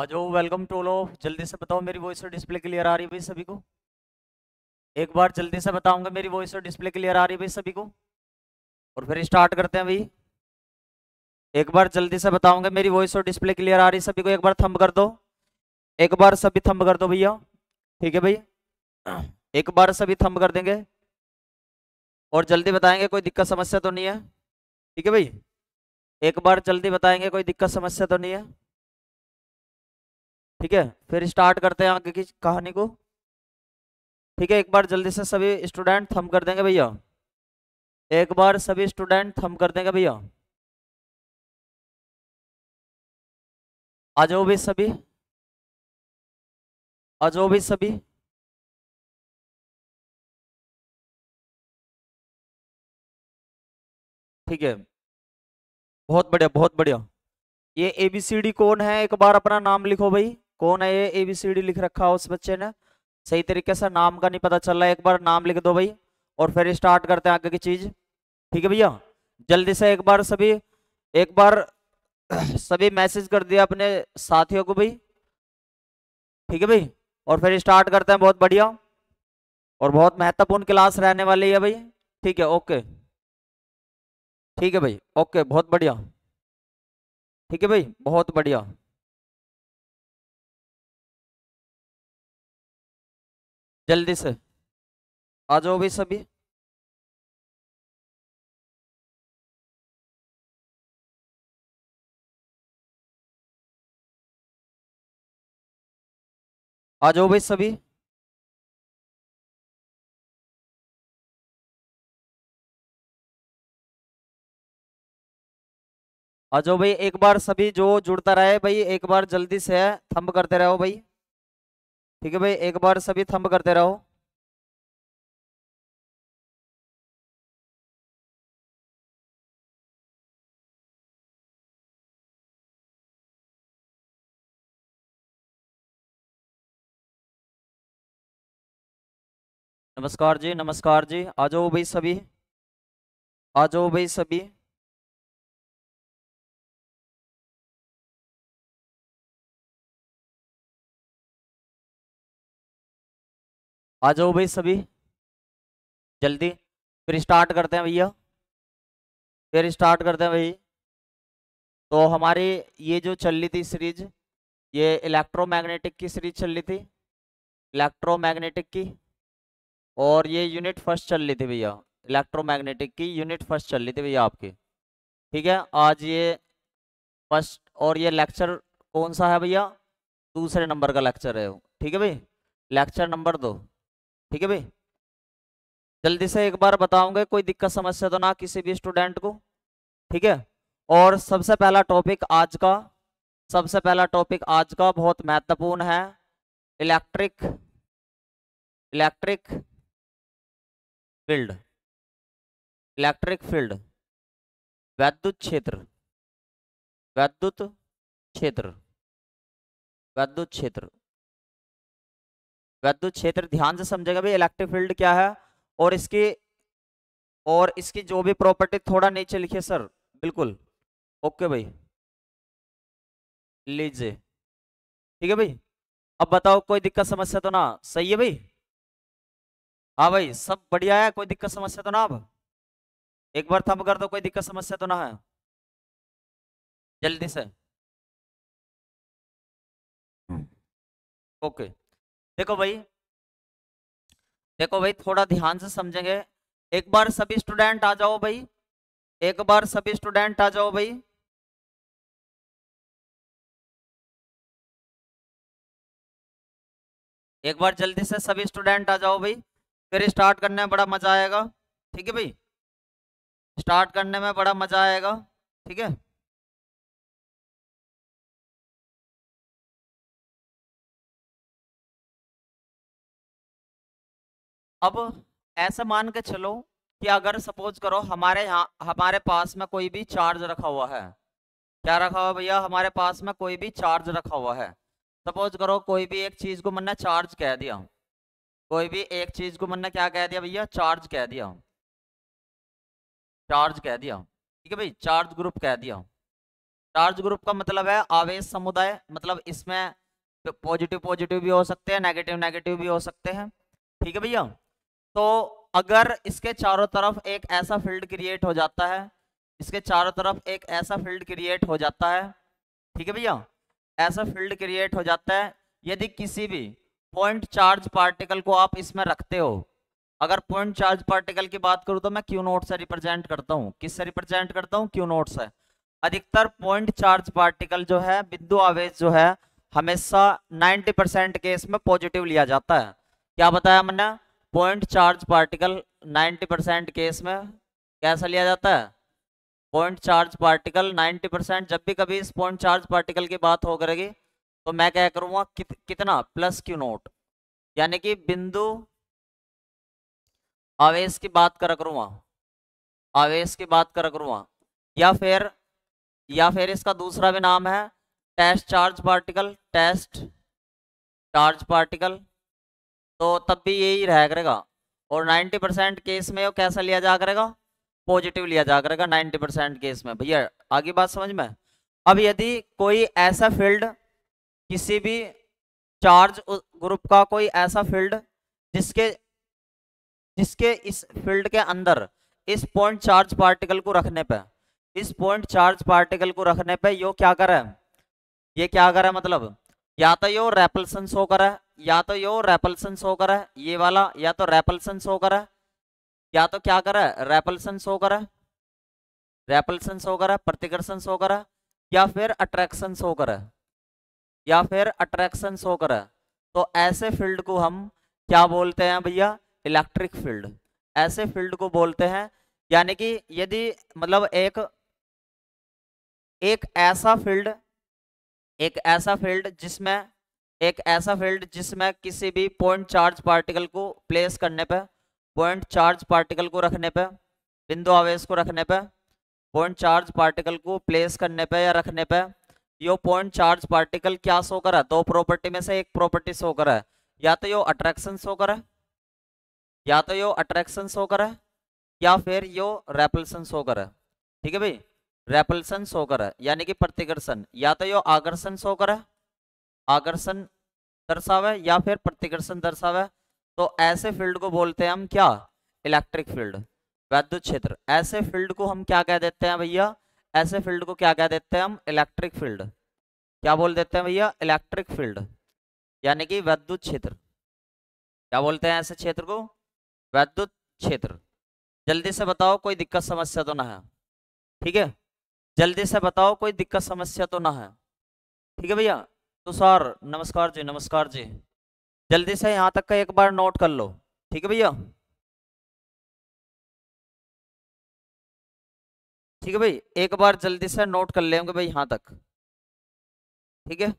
अजो welcome to low. जल्दी से बताओ, मेरी वॉइस और डिस्प्ले क्लियर आ रही है भाई सभी को। एक बार जल्दी से बताऊँगा, मेरी वॉइस और डिस्प्ले क्लियर आ रही है भाई सभी को। और फिर स्टार्ट करते हैं भाई। एक बार जल्दी से बताऊँगा, मेरी वॉइस और डिस्प्ले क्लियर आ रही है सभी को। एक बार थंब कर दो। एक बार सभी थंब कर दो भैया। ठीक है भाई? एक बार सभी थंब कर देंगे। और जल्दी बताएँगे, कोई दिक्कत समस्या तो नहीं है। ठीक है भाई? एक बार जल्दी बताएँगे, कोई दिक्कत समस्या तो नहीं है। ठीक है? फिर स्टार्ट करते हैं आगे की कहानी को। ठीक है, एक बार जल्दी से सभी स्टूडेंट थम कर देंगे भैया। एक बार सभी स्टूडेंट थम कर देंगे भैया। आ जाओ भी सभी। आ जाओ भी सभी। ठीक है। बहुत बढ़िया बहुत बढ़िया। ये एबीसीडी कौन है? एक बार अपना नाम लिखो भाई। कौन है ये ए बी सी डी लिख रखा है उस बच्चे ने? सही तरीके से नाम का नहीं पता चल रहा है, एक बार नाम लिख दो भाई, और फिर स्टार्ट करते हैं आगे की चीज़। ठीक है भैया? जल्दी से एक बार सभी, एक बार सभी मैसेज कर दिया अपने साथियों को भाई। ठीक है भाई? और फिर स्टार्ट करते हैं, बहुत बढ़िया। और बहुत महत्वपूर्ण क्लास रहने वाली है भाई। ठीक है ओके ठीक है भाई ओके बहुत बढ़िया। ठीक है भाई, बहुत बढ़िया। जल्दी से। आ जाओ भाई सभी। आ जाओ भाई सभी। आ जाओ भाई, एक बार सभी जो जुड़ता रहे भाई, एक बार जल्दी से थंब करते रहो भाई। ठीक है भाई, एक बार सभी थंब करते रहो। नमस्कार जी नमस्कार जी। आ जाओ भाई सभी। आ जाओ भाई सभी। आ जाओ भाई सभी। जल्दी। फिर स्टार्ट करते हैं भैया। फिर स्टार्ट करते हैं भाई। तो हमारी ये जो चल रही थी सीरीज़ ये इलेक्ट्रोमैग्नेटिक की सीरीज़ चल रही थी। इलेक्ट्रोमैग्नेटिक की। और ये यूनिट फ़र्स्ट चल रही थी भैया। इलेक्ट्रोमैग्नेटिक की यूनिट फ़र्स्ट चल रही थी भैया आपकी। ठीक है? आज ये फ़र्स्ट और ये लेक्चर कौन सा है भैया? दूसरे नंबर का लेक्चर है ठीक है भाई? लेक्चर नंबर दो। ठीक है भाई? जल्दी से एक बार बताऊँगे, कोई दिक्कत, समस्या तो ना किसी भी स्टूडेंट को, ठीक है? और सबसे पहला टॉपिक आज का, सबसे पहला टॉपिक आज का बहुत महत्वपूर्ण है electric electric field electric field वैद्युत क्षेत्र वैद्युत क्षेत्र वैद्युत क्षेत्र। वैद्युत क्षेत्र ध्यान से समझेगा भाई इलेक्ट्रिक फ़ील्ड क्या है और इसकी और इसकी जो भी प्रॉपर्टी थोड़ा नीचे लिखिए सर बिल्कुल। ओके भाई। लीजिए। ठीक है भाई? अब बताओ कोई दिक्कत समस्या तो ना? सही है भाई? हाँ भाई सब बढ़िया है कोई दिक्कत समस्या तो ना अब? एक बार थंब कर दो कोई दिक्कत समस्या तो ना है? जल्दी से। ओके देखो भाई देखो भाई, थोड़ा ध्यान से समझेंगे। एक बार सभी स्टूडेंट आ जाओ भाई। एक बार सभी स्टूडेंट आ जाओ भाई। एक बार जल्दी से सभी स्टूडेंट आ जाओ भाई। फिर स्टार्ट करने में बड़ा मज़ा आएगा। ठीक है भाई? स्टार्ट करने में बड़ा मज़ा आएगा। ठीक है? अब ऐसा मान के चलो कि अगर सपोज़ करो हमारे यहाँ, हमारे पास में कोई भी चार्ज रखा हुआ है। क्या रखा हुआ भैया? हमारे पास में कोई भी चार्ज रखा हुआ है। सपोज़ करो कोई भी एक चीज़ को मैंने चार्ज कह दिया। कोई भी एक चीज़ को मैंने क्या कह दिया भैया? चार्ज कह दिया। चार्ज कह दिया। ठीक है भाई? चार्ज ग्रुप कह दिया। चार्ज ग्रुप का मतलब है आवेश समुदाय। मतलब इसमें पॉजिटिव पॉजिटिव भी हो सकते हैं नेगेटिव नेगेटिव भी हो सकते हैं। ठीक है भैया? तो अगर इसके चारों तरफ़ एक ऐसा फ़ील्ड क्रिएट हो जाता है, इसके चारों तरफ़ एक ऐसा फ़ील्ड क्रिएट हो जाता है, ठीक है भैया? ऐसा फ़ील्ड क्रिएट हो जाता है, यदि किसी भी पॉइंट चार्ज पार्टिकल को आप इसमें रखते हो, अगर पॉइंट चार्ज पार्टिकल की बात करूँ तो मैं क्यू नोट से रिप्रेजेंट करता हूँ। किससे रिप्रेजेंट करता हूँ? क्यू नोट से। अधिकतर पॉइंट चार्ज पार्टिकल जो है, बिंदु आवेश जो है, हमेशा 90 परसेंट केस में पॉजिटिव लिया जाता है। क्या बताया मैंने? Point charge particle 90 percent case में कैसा लिया जाता है? पॉइंट चार्ज पार्टिकल 90 परसेंट जब भी कभी इस पॉइंट चार्ज पार्टिकल की बात हो करेगी तो मैं क्या करूँगा कित, कितना? प्लस क्यू नोट यानी कि बिंदु आवेश की बात कर करूँगा आवेश की बात कर करूँगा या फिर या फिर इसका दूसरा भी नाम है test charge particle test charge particle तो तब भी यही रहा करेगा। और 90 परसेंट केस में वो कैसा लिया जा करेगा? पॉजिटिव लिया जा करेगा 90 परसेंट केस में। भैया, आगे बात समझ में? अब यदि कोई ऐसा फ़ील्ड, किसी भी चार्ज ग्रुप का कोई ऐसा फ़ील्ड, जिसके जिसके इस फ़ील्ड के अंदर इस पॉइंट चार्ज पार्टिकल को रखने पे, इस पॉइंट चार्ज पार्टिकल को रखने पे यो क्या करे? ये क्या करे मतलब? या तो यो रेपल्सन शो करे या तो यो रेपल्सन शो करे ये वाला, या तो रेपल्सन शो करे या तो क्या करे रेपल्सन शो करे रेपल्सन शो करे प्रतिकर्षण शो करे या फिर अट्रैक्शन शो करे या फिर अट्रैक्शन शो करे तो ऐसे फ़ील्ड को हम क्या बोलते हैं भैया? Electric field. ऐसे फ़ील्ड को बोलते हैं, यानी कि यदि मतलब एक एक ऐसा फ़ील्ड, एक ऐसा फ़ील्ड जिसमें एक ऐसा फ़ील्ड जिसमें किसी भी पॉइंट चार्ज पार्टिकल को प्लेस करने पर पॉइंट चार्ज पार्टिकल को रखने पर बिंदु आवेश को रखने पर पॉइंट चार्ज पार्टिकल को प्लेस करने पर या रखने पर यो पॉइंट चार्ज पार्टिकल क्या शो करा दो प्रॉपर्टी में से एक प्रॉपर्टी शो करा है। या तो यो अट्रैक्शन शो करा या तो यो अट्रैक्शन शो करा या फिर यो रेपल्सन शो करा ठीक है भाई? रेपल्सन शो करा यानी कि प्रतिकर्षण। या तो यो आकर्षण शो करा आकर्षण दर्शावे या फिर प्रतिकर्षण दर्शावे? तो ऐसे फ़ील्ड को बोलते हैं हम क्या? इलेक्ट्रिक फ़ील्ड, वैद्युत क्षेत्र। ऐसे फ़ील्ड को हम क्या कह देते हैं भैया? ऐसे फ़ील्ड को क्या कह देते हैं हम? Electric field. क्या बोल देते हैं भैया? इलेक्ट्रिक फ़ील्ड, यानी कि वैद्युत क्षेत्र। क्या बोलते हैं ऐसे क्षेत्र को? वैद्युत क्षेत्र। जल्दी से बताओ, कोई दिक्कत समस्या तो ना है। ठीक है? जल्दी से बताओ, कोई दिक्कत समस्या तो ना है। ठीक है भैया? तो सर, नमस्कार जी नमस्कार जी। जल्दी से यहाँ तक का एक बार नोट कर लो, ठीक है भैया? ठीक है भाई, एक बार जल्दी से नोट कर लेंगे भाई यहाँ तक, ठीक है?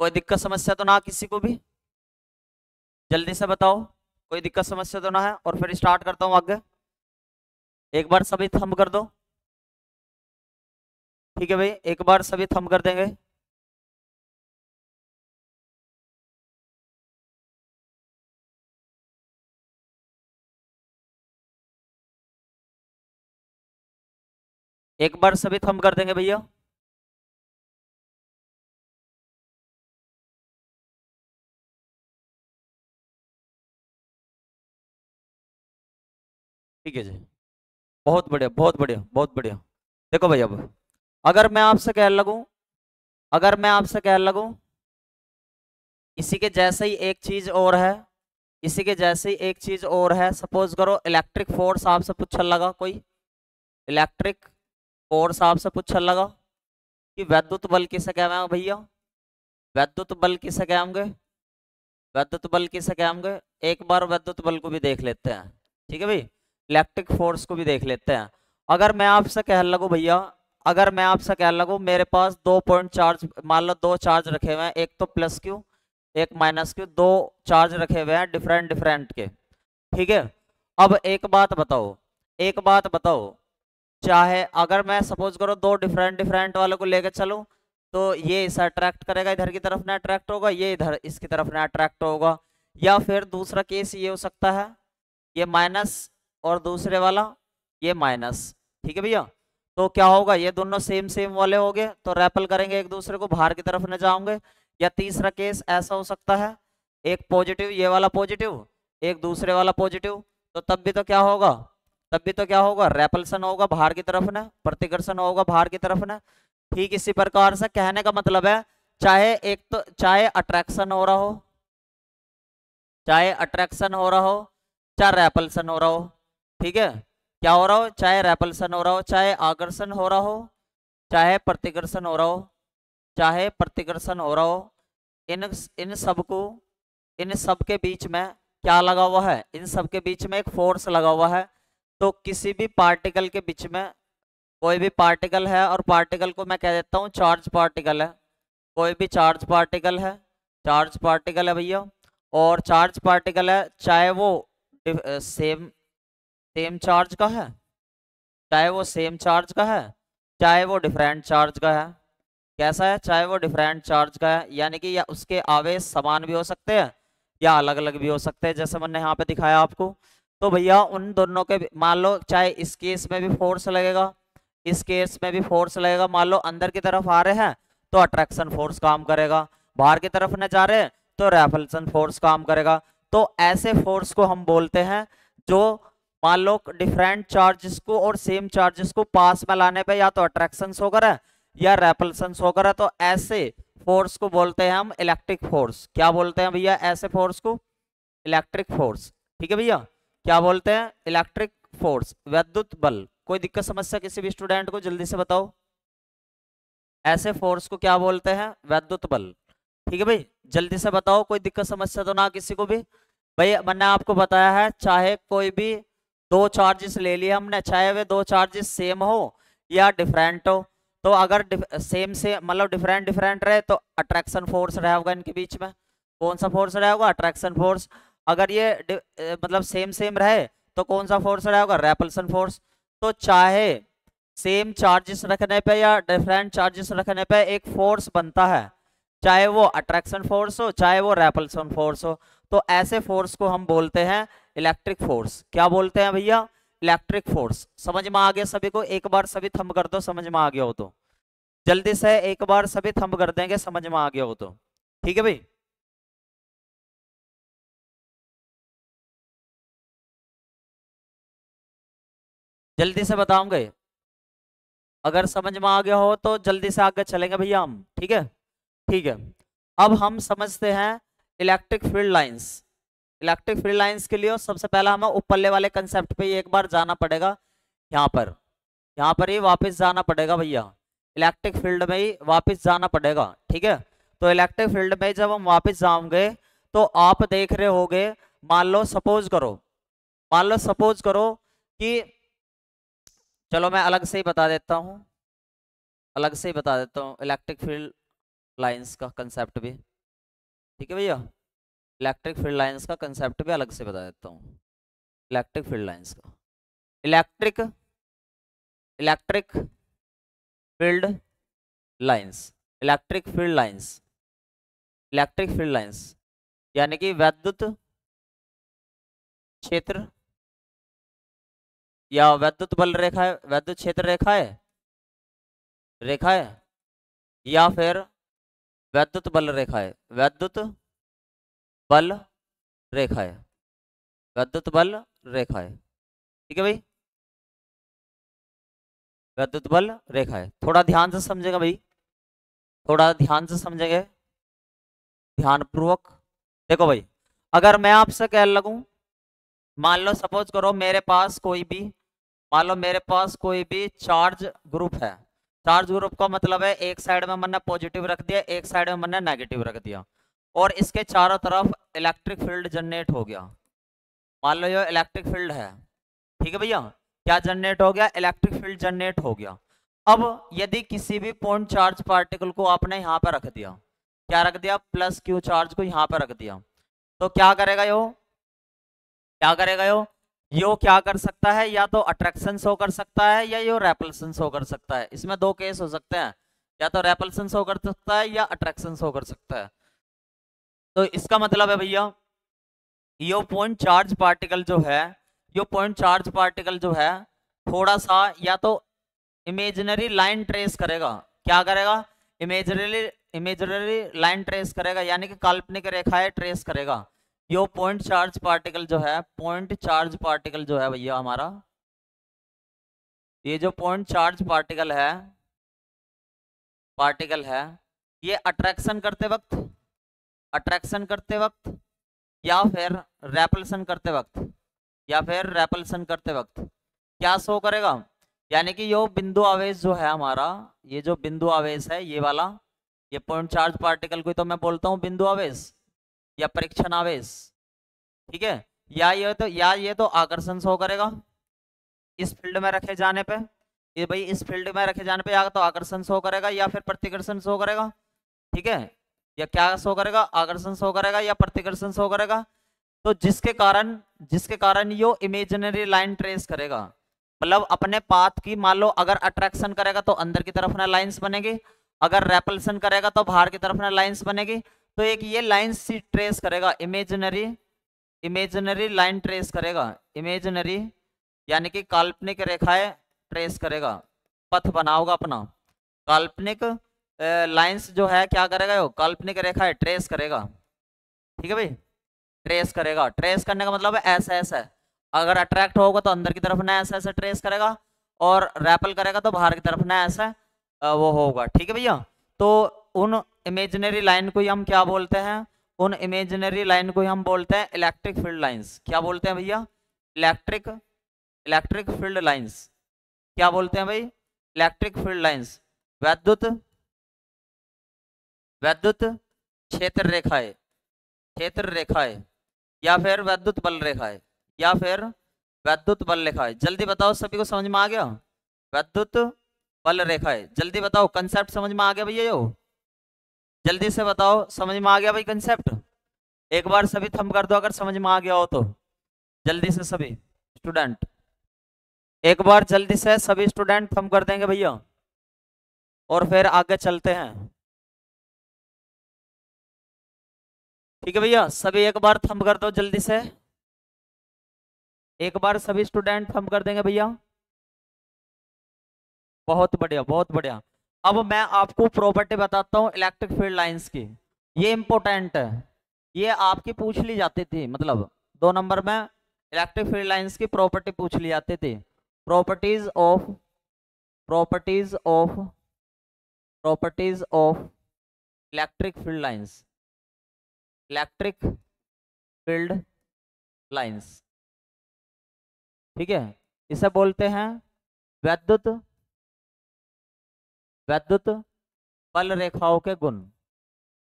कोई दिक्कत समस्या तो ना किसी को भी? जल्दी से बताओ, कोई दिक्कत समस्या तो ना है? और फिर स्टार्ट करता हूँ आगे। एक बार सभी थम कर दो। ठीक है भाई, एक बार सभी थम कर देंगे। एक बार सभी थम कर देंगे भैया। ठीक है जी। बहुत बढ़िया बहुत बढ़िया बहुत बढ़िया। देखो भाई अब। अगर मैं आपसे कह लगूं, अगर मैं आपसे कह लगूं, इसी के जैसे ही एक चीज़ और है, इसी के जैसे ही एक चीज़ और है सपोज़ करो इलेक्ट्रिक फोर्स आपसे पूछने लगा कोई इलेक्ट्रिक फोर्स आपसे पूछने लगा कि वैद्युत बल किसे कहेंगे भैया? वैद्युत बल किसे कहेंगे? वैद्युत बल किसे कहेंगे? एक बार वैद्युत बल को भी देख लेते हैं, ठीक है भाई? इलेक्ट्रिक फोर्स को भी देख लेते हैं। अगर मैं आपसे कह लगू भैया अगर मैं आपसे कह लगू, मेरे पास दो पॉइंट चार्ज मान लो दो चार्ज रखे हुए हैं, एक तो प्लस क्यू एक माइनस क्यू दो चार्ज रखे हुए हैं डिफरेंट डिफरेंट के। ठीक है? अब एक बात बताओ, एक बात बताओ, चाहे अगर मैं सपोज़ करो दो डिफरेंट डिफरेंट वालों को लेकर चलूँ तो ये इसे अट्रैक्ट करेगा इधर की तरफ़, ना अट्रैक्ट होगा, ये इधर, इसकी तरफ़ ना अट्रैक्ट होगा। या फिर दूसरा केस ये हो सकता है, ये माइनस और दूसरे वाला, ये माइनस ठीक है भैया? तो क्या होगा? ये दोनों सेम सेम वाले हो गए तो रेपल करेंगे एक दूसरे को, बाहर की तरफ़ न जाओगे या तीसरा केस ऐसा हो सकता है, एक पॉजिटिव ये वाला पॉजिटिव एक दूसरे वाला पॉजिटिव तो तब भी तो क्या होगा? तब भी तो क्या होगा? रेपल्सन होगा बाहर की तरफ़ न, प्रतिकर्षण होगा बाहर की तरफ़ ना। ठीक इसी प्रकार से कहने का मतलब है, चाहे एक तो चाहे अट्रैक्शन हो रहा हो, चाहे अट्रैक्शन हो रहा हो, चाहे रेपल्सन हो रहा हो, ठीक है? क्या हो रहा हो? चाहे रेपल्सन हो रहा हो, चाहे आकर्षण हो रहा हो, चाहे प्रतिकर्षण हो रहा हो, चाहे प्रतिकर्षण हो रहा हो, इन इन सबको, इन सब के बीच में क्या लगा हुआ है? इन सब के बीच में एक फोर्स लगा हुआ है। तो किसी भी पार्टिकल के बीच में कोई भी पार्टिकल है और पार्टिकल को मैं कह देता हूँ चार्ज पार्टिकल है। कोई भी चार्ज पार्टिकल है चार्ज पार्टिकल है भैया। और चार्ज पार्टिकल है, चाहे वो सेम सेम चार्ज का है? चाहे वो सेम चार्ज का है, चाहे वो डिफरेंट चार्ज का है। कैसा है? चाहे वो डिफरेंट चार्ज का है, यानी कि या उसके आवेश समान भी हो सकते हैं या अलग अलग भी हो सकते हैं, जैसे मैंने यहाँ पे दिखाया आपको। तो भैया, उन दोनों के मान लो, चाहे इस केस में भी फोर्स लगेगा, इस केस में भी फोर्स लगेगा। मान लो, अंदर की तरफ़ आ रहे हैं तो अट्रैक्शन फोर्स काम करेगा। बाहर की तरफ़ न जा रहे तो रेफल्सन फोर्स काम करेगा। तो ऐसे फोर्स को हम बोलते हैं, जो मान लो डिफरेंट चार्जेस को और सेम चार्जेस को पास में लाने पे या तो अट्रैक्शन होकर है या रेपल्सन होकर है तो ऐसे फोर्स को बोलते हैं हम इलेक्ट्रिक फोर्स क्या बोलते हैं भैया ऐसे फोर्स को? इलेक्ट्रिक फोर्स ठीक है भैया? क्या बोलते हैं? इलेक्ट्रिक फोर्स वैद्युत बल। कोई दिक्कत, समस्या किसी भी स्टूडेंट को जल्दी से बताओ। ऐसे फोर्स को क्या बोलते हैं? वैद्युत बल। ठीक है भाई? जल्दी से बताओ, कोई दिक्कत, समस्या तो ना किसी को भी। भाई मैंने आपको बताया है, चाहे कोई भी दो चार्जेस ले लिए हमने, चाहे वे दो चार्जेस सेम हो या डिफरेंट हो। तो अगर सेम से मतलब डिफरेंट डिफरेंट रहे तो अट्रैक्शन फोर्स रहेगा इनके बीच में। कौन सा फोर्स रहेगा अट्रैक्शन फोर्स अगर ये मतलब सेम सेम रहे तो कौन सा फोर्स रहेगा रेपल्सन फोर्स तो चाहे सेम चार्जेस रखने पे या डिफरेंट चार्जेस रखने पे एक फोर्स बनता है। चाहे वो अट्रैक्शन फोर्स हो, चाहे वो रेपल्सन फोर्स हो। तो ऐसे फोर्स को हम बोलते हैं इलेक्ट्रिक फोर्स क्या बोलते हैं भैया? इलेक्ट्रिक फोर्स समझ में आ गया सभी को? एक बार सभी थंब कर दो, समझ में आ गया हो तो। जल्दी से एक बार सभी थंब कर देंगे, समझ में आ गया हो तो। ठीक है भाई? जल्दी से बताऊँगे अगर समझ में आ गया हो तो जल्दी से आगे चलेंगे भैया हम। ठीक है? ठीक है। अब हम समझते हैं electric field lines electric field lines के लिए सबसे पहला हमें ऊपरले वाले कंसेप्ट पे एक बार जाना पड़ेगा यहाँ पर। यहाँ पर ही वापस जाना पड़ेगा भैया। इलेक्ट्रिक फ़ील्ड में ही वापस जाना पड़ेगा, ठीक है? तो इलेक्ट्रिक फ़ील्ड में जब हम वापस जाओगे तो आप देख रहे होगे, मान लो सपोज़ करो। मान लो सपोज़ करो कि चलो मैं अलग से ही बता देता हूँ। अलग से ही बता देता हूँ इलेक्ट्रिक फ़ील्ड लाइंस का कंसेप्ट भी। ठीक है भैया? इलेक्ट्रिक फ़ील्ड लाइंस का कंसेप्ट भी अलग से बता देता हूँ। इलेक्ट्रिक फ़ील्ड लाइंस का। Electric electric field lines electric field lines electric field lines यानी कि वैद्युत क्षेत्र या वैद्युत बल रेखा है, वैद्युत क्षेत्र रेखा है रेखा है, या फिर वैद्युत बल रेखा है। वैद्युत बल रेखा है। वैद्युत बल रेखा है। ठीक है भाई? वैद्युत बल रेखा है। थोड़ा ध्यान से समझेगा भाई। थोड़ा ध्यान से समझेंगे। ध्यान पूर्वक देखो भाई, अगर मैं आपसे कह लगूं, मान लो, सपोज़ करो मेरे पास कोई भी, मान लो मेरे पास कोई भी चार्ज ग्रुप है। चार्ज ग्रुप का मतलब है, एक साइड में मैंने पॉजिटिव रख दिया, एक साइड में मैंने नेगेटिव रख दिया। और इसके चारों तरफ़ इलेक्ट्रिक फ़ील्ड जनरेट हो गया। मान लो ये इलेक्ट्रिक फ़ील्ड है। ठीक है भैया? क्या जनरेट हो गया? इलेक्ट्रिक फ़ील्ड जनरेट हो गया। अब यदि किसी भी पॉइंट चार्ज पार्टिकल को आपने यहाँ पर रख दिया, क्या रख दिया? प्लस क्यू चार्ज को यहाँ पर रख दिया। तो क्या करेगा यो? क्या करेगा यो? यो क्या कर सकता है? या तो अट्रैक्शन शो कर सकता है या यो रेपल्सन शो कर सकता है। इसमें दो केस हो सकते हैं। या तो रेपल्सन शो कर सकता है या अट्रैक्शन शो कर सकता है। तो इसका मतलब है भैया, यो पॉइंट चार्ज पार्टिकल जो है, यो पॉइंट चार्ज पार्टिकल जो है, थोड़ा सा या तो इमेजिनरी लाइन ट्रेस करेगा। क्या करेगा? इमेजनरी इमेजनरी लाइन ट्रेस करेगा, यानी कि काल्पनिक रेखाएँ ट्रेस करेगा। यो पॉइंट चार्ज पार्टिकल जो है पॉइंट चार्ज पार्टिकल जो है भैया हमारा, ये जो पॉइंट चार्ज पार्टिकल है पार्टिकल है, ये अट्रैक्शन करते वक्त अट्रैक्शन करते वक्त, या फिर रेपल्सन करते वक्त, या फिर रेपल्सन करते वक्त, क्या शो करेगा? यानी कि यो बिंदु आवेश जो है हमारा, ये जो बिंदु आवेश है, ये वाला, ये पॉइंट चार्ज पार्टिकल को तो मैं बोलता हूँ बिंदु आवेश। या परीक्षण आवेश, ठीक है? या ये तो या ये तो आकर्षण शो करेगा। इस फ़ील्ड में रखे जाने पे, ये भाई इस फ़ील्ड में रखे जाने पे या तो आकर्षण शो करेगा या फिर प्रतिकर्षण शो करेगा, ठीक है? या क्या शो करेगा? आकर्षण शो करेगा या प्रतिकर्षण शो करेगा? तो जिसके कारण जिसके कारण यो इमेजिनरी लाइन ट्रेस करेगा। मतलब अपने पाथ की, मान लो अगर अट्रैक्शन करेगा तो अंदर की तरफ़ ना लाइंस बनेगी, अगर रेपल्सन करेगा तो बाहर की तरफ़ ना लाइंस बनेगी तो एक ये लाइंस सी ट्रेस करेगा इमेजनरी इमेजनरी लाइन ट्रेस करेगा इमेजनरी यानी कि काल्पनिक रेखाएँ ट्रेस करेगा, पथ बनाओगा अपना। काल्पनिक लाइंस जो है, क्या करेगा वो, काल्पनिक रेखा है ट्रेस करेगा। ठीक है भाई? ट्रेस करेगा। ट्रेस करने का मतलब ऐसा ऐसा है। अगर अट्रैक्ट होगा तो अंदर की तरफ़ ना ऐसा ऐसा ट्रेस करेगा और रैपल करेगा तो बाहर की तरफ़ ना ऐसा वो होगा। ठीक है भैया? तो उन इमेजिनरी लाइन को ही हम क्या बोलते हैं? उन इमेजिनरी लाइन को हम बोलते हैं इलेक्ट्रिक फ़ील्ड लाइंस क्या बोलते हैं भैया? इलेक्ट्रिक इलेक्ट्रिक फ़ील्ड लाइंस क्या बोलते हैं भाई? इलेक्ट्रिक फ़ील्ड लाइंस वैद्युत वैद्युत क्षेत्र रेखाएँ क्षेत्र रेखाएँ, या फिर वैद्युत बल रेखाएँ, या फिर वैद्युत बल रेखाएँ। जल्दी बताओ, सभी को समझ में आ गया? वैद्युत बल रेखाएँ। जल्दी बताओ कंसेप्ट समझ में आ गया भैया यो? जल्दी से बताओ, समझ में आ गया भाई कंसेप्ट एक बार सभी थम कर दो अगर समझ में आ गया हो तो। जल्दी से सभी स्टूडेंट एक बार जल्दी से सभी स्टूडेंट थम कर देंगे भैया। और फिर आगे चलते हैं। ठीक है भैया, सभी एक बार थम कर दो जल्दी से। एक बार सभी स्टूडेंट थम कर देंगे भैया। बहुत बढ़िया बहुत बढ़िया। अब मैं आपको प्रॉपर्टी बताता हूँ इलेक्ट्रिक फ़ील्ड लाइंस की। ये इंपॉर्टेंट है। ये आपकी पूछ ली जाती थी मतलब दो नंबर में इलेक्ट्रिक फ़ील्ड लाइंस की प्रॉपर्टी पूछ ली जाती थी। Properties of properties of properties of electric field lines electric field lines ठीक है? इसे बोलते हैं वैद्युत वैद्युत बल रेखाओं के गुण।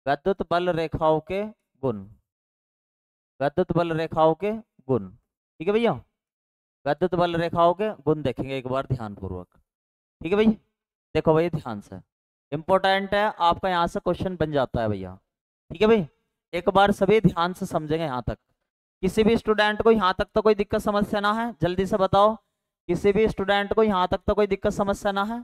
वैद्युत बल रेखाओं के गुण। वैद्युत बल रेखाओं के गुण। ठीक है भैया? वैद्युत बल रेखाओं के गुण देखेंगे एक बार ध्यान पूर्वक ठीक है भैया? देखो भैया ध्यान से। इंपॉर्टेंट है, आपका यहाँ से क्वेश्चन बन जाता है भैया। ठीक है भाई एक बार सभी ध्यान से समझेंगे यहाँ तक। किसी भी स्टूडेंट को यहाँ तक तो कोई दिक्कत समस्या ना है। जल्दी से बताओ। किसी भी स्टूडेंट को यहाँ तक तो कोई दिक्कत समस्या ना है।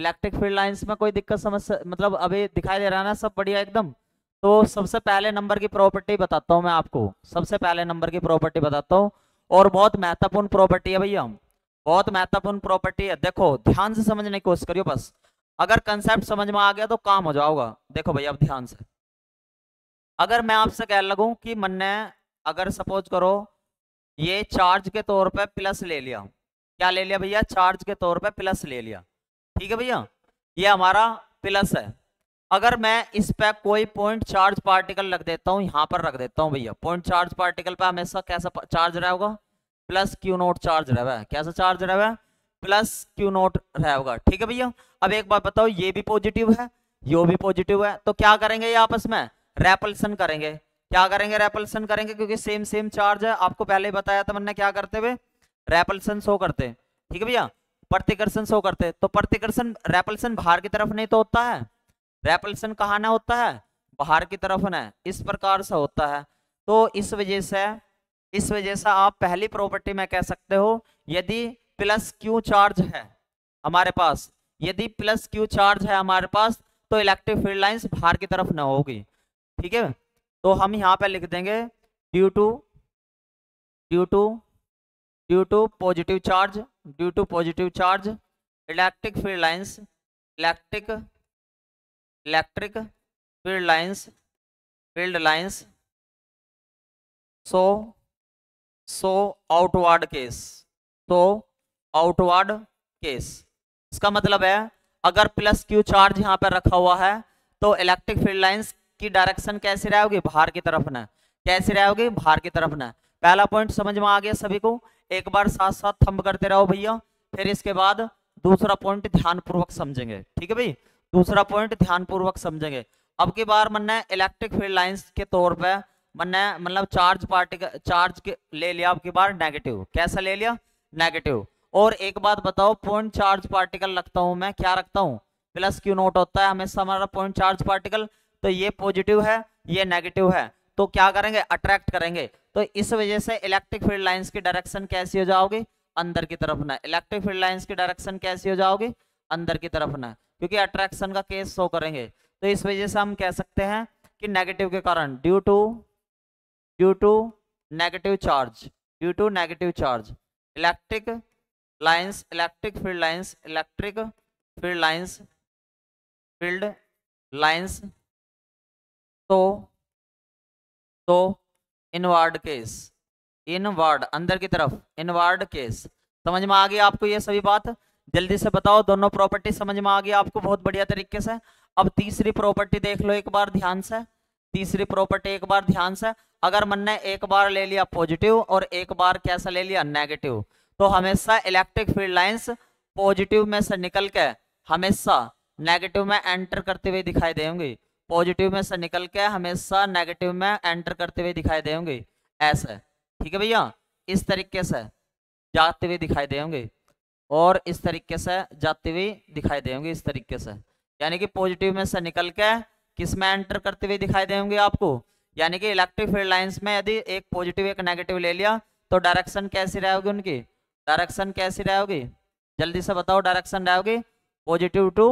इलेक्ट्रिक फ़ील्ड लाइंस में कोई दिक्कत समस्या मतलब अभी दिखाई दे रहा है ना, सब बढ़िया एकदम। तो सबसे पहले नंबर की प्रॉपर्टी बताता हूँ मैं आपको। सबसे पहले नंबर की प्रॉपर्टी बताता हूँ। और बहुत महत्वपूर्ण प्रॉपर्टी है भैया। बहुत महत्वपूर्ण प्रॉपर्टी है। देखो, ध्यान से समझने की कोशिश करियो बस। अगर कंसेप्ट समझ में आ गया तो काम हो जाओगा। देखो भैया, अब ध्यान से। अगर मैं आपसे कह लगूं कि मैंने, अगर सपोज़ करो, ये चार्ज के तौर पे प्लस ले लिया। क्या ले लिया भैया? चार्ज के तौर पे प्लस ले लिया। ठीक है भैया? ये हमारा प्लस है। अगर मैं इस पे कोई पॉइंट चार्ज पार्टिकल रख देता हूँ, यहाँ पर रख देता हूँ भैया। पॉइंट चार्ज पार्टिकल पे हमेशा कैसा चार्ज रहेगा? प्लस क्यू नोट चार्ज रहेगा। कैसा चार्ज रहेगा? प्लस क्यू नोट रहेगा। ठीक है भैया? अब एक बात बताओ, ये भी पॉजिटिव है, यो भी पॉजिटिव है। तो क्या करेंगे ये आपस में? रेपल्सन करेंगे। क्या करेंगे रेपल्सन करेंगे? क्योंकि सेम सेम चार्ज है। आपको पहले ही बताया था मैंने क्या करते हुए? रेपल्सन शो करते। ठीक है भैया? प्रतिकर्षण शो करते तो प्रतिकर्षण रेपल्सन बाहर की तरफ़ नहीं तो होता है। रेपल्सन कहा ना होता है? बाहर की तरफ़ ना। इस प्रकार से होता है। तो इस वजह से, इस वजह से आप पहली प्रॉपर्टी में कह सकते हो, यदि प्लस क्यू चार्ज है हमारे पास, यदि प्लस क्यू चार्ज है हमारे पास तो इलेक्ट्रिक फ़ील्ड लाइंस बाहर की तरफ़ न होगी। ठीक है? तो हम यहाँ पे लिख देंगे due to due to due to positive charge due to positive charge electric field lines electric electric field lines field lines so so outward case तो आउटवर्ड केस इसका मतलब है, अगर प्लस क्यू चार्ज यहाँ पर रखा हुआ है तो इलेक्ट्रिक फ़ील्ड लाइंस की डायरेक्शन कैसी रहेगी? बाहर की तरफ़ ना। कैसी रहेगी? बाहर की तरफ़ ना। पहला पॉइंट समझ में आ गया सभी को? एक बार साथ साथ थंब करते रहो भैया, फिर इसके बाद दूसरा पॉइंट ध्यानपूर्वक समझेंगे। ठीक है भाई? दूसरा पॉइंट ध्यानपूर्वक समझेंगे। अब की बार मन इलेक्ट्रिक फ़ील्ड लाइंस के तौर पर मन मतलब चार्ज पार्टिकल चार्ज के ले लिया अब की बार नेगेटिव कैसा ले लिया? नेगेटिव और एक बात बताओ पॉइंट चार्ज पार्टिकल रखता हूँ मैं, क्या रखता हूँ? प्लस क्यू नोट होता है हमेशा हमारा पॉइंट चार्ज पार्टिकल तो ये पॉजिटिव है, ये नेगेटिव है। तो क्या करेंगे? अट्रैक्ट करेंगे। तो इस वजह से इलेक्ट्रिक फ़ील्ड लाइंस की डायरेक्शन कैसी हो जाओगे? अंदर की तरफ़ ना। इलेक्ट्रिक फ़ील्ड लाइंस की डायरेक्शन कैसी हो जाओगी? अंदर की तरफ़ ना। क्योंकि अट्रैक्शन का केस शो करेंगे। तो इस वजह से हम कह सकते हैं कि नेगेटिव के कारण due to due to negative charge due to negative charge electric lines electric field lines electric field lines field lines तो तो इनवर्ड केस, इनवर्ड, अंदर की तरफ़, इनवर्ड केस। समझ में आ गई आपको ये सभी बात? जल्दी से बताओ, दोनों प्रॉपर्टी समझ में आ गई आपको, बहुत बढ़िया तरीके से। अब तीसरी प्रॉपर्टी देख लो एक बार ध्यान से। तीसरी प्रॉपर्टी एक बार ध्यान से। अगर मन ने एक बार ले लिया पॉजिटिव और एक बार कैसा ले लिया? नेगेटिव तो हमेशा इलेक्ट्रिक फ़ील्ड लाइंस पॉजिटिव में से निकल के हमेशा नेगेटिव में एंटर करते हुए दिखाई देंगे। पॉजिटिव में से निकल के हमेशा नेगेटिव में एंटर करते हुए दिखाई देंगे ऐसे। ठीक है भैया? इस तरीके से जाते हुए दिखाई देंगे और इस तरीके से जाते हुए दिखाई देंगे इस तरीके से। यानी कि पॉजिटिव में से निकल के किसमें एंटर करते हुए दिखाई देंगे आपको? यानी कि इलेक्ट्रिक फ़ील्ड लाइंस में यदि एक पॉजिटिव, एक नेगेटिव ले लिया तो डायरेक्शन कैसी रहेगी उनकी? डायरेक्शन कैसी रहेगी? जल्दी से बताओ डायरेक्शन रहेगी। Positive to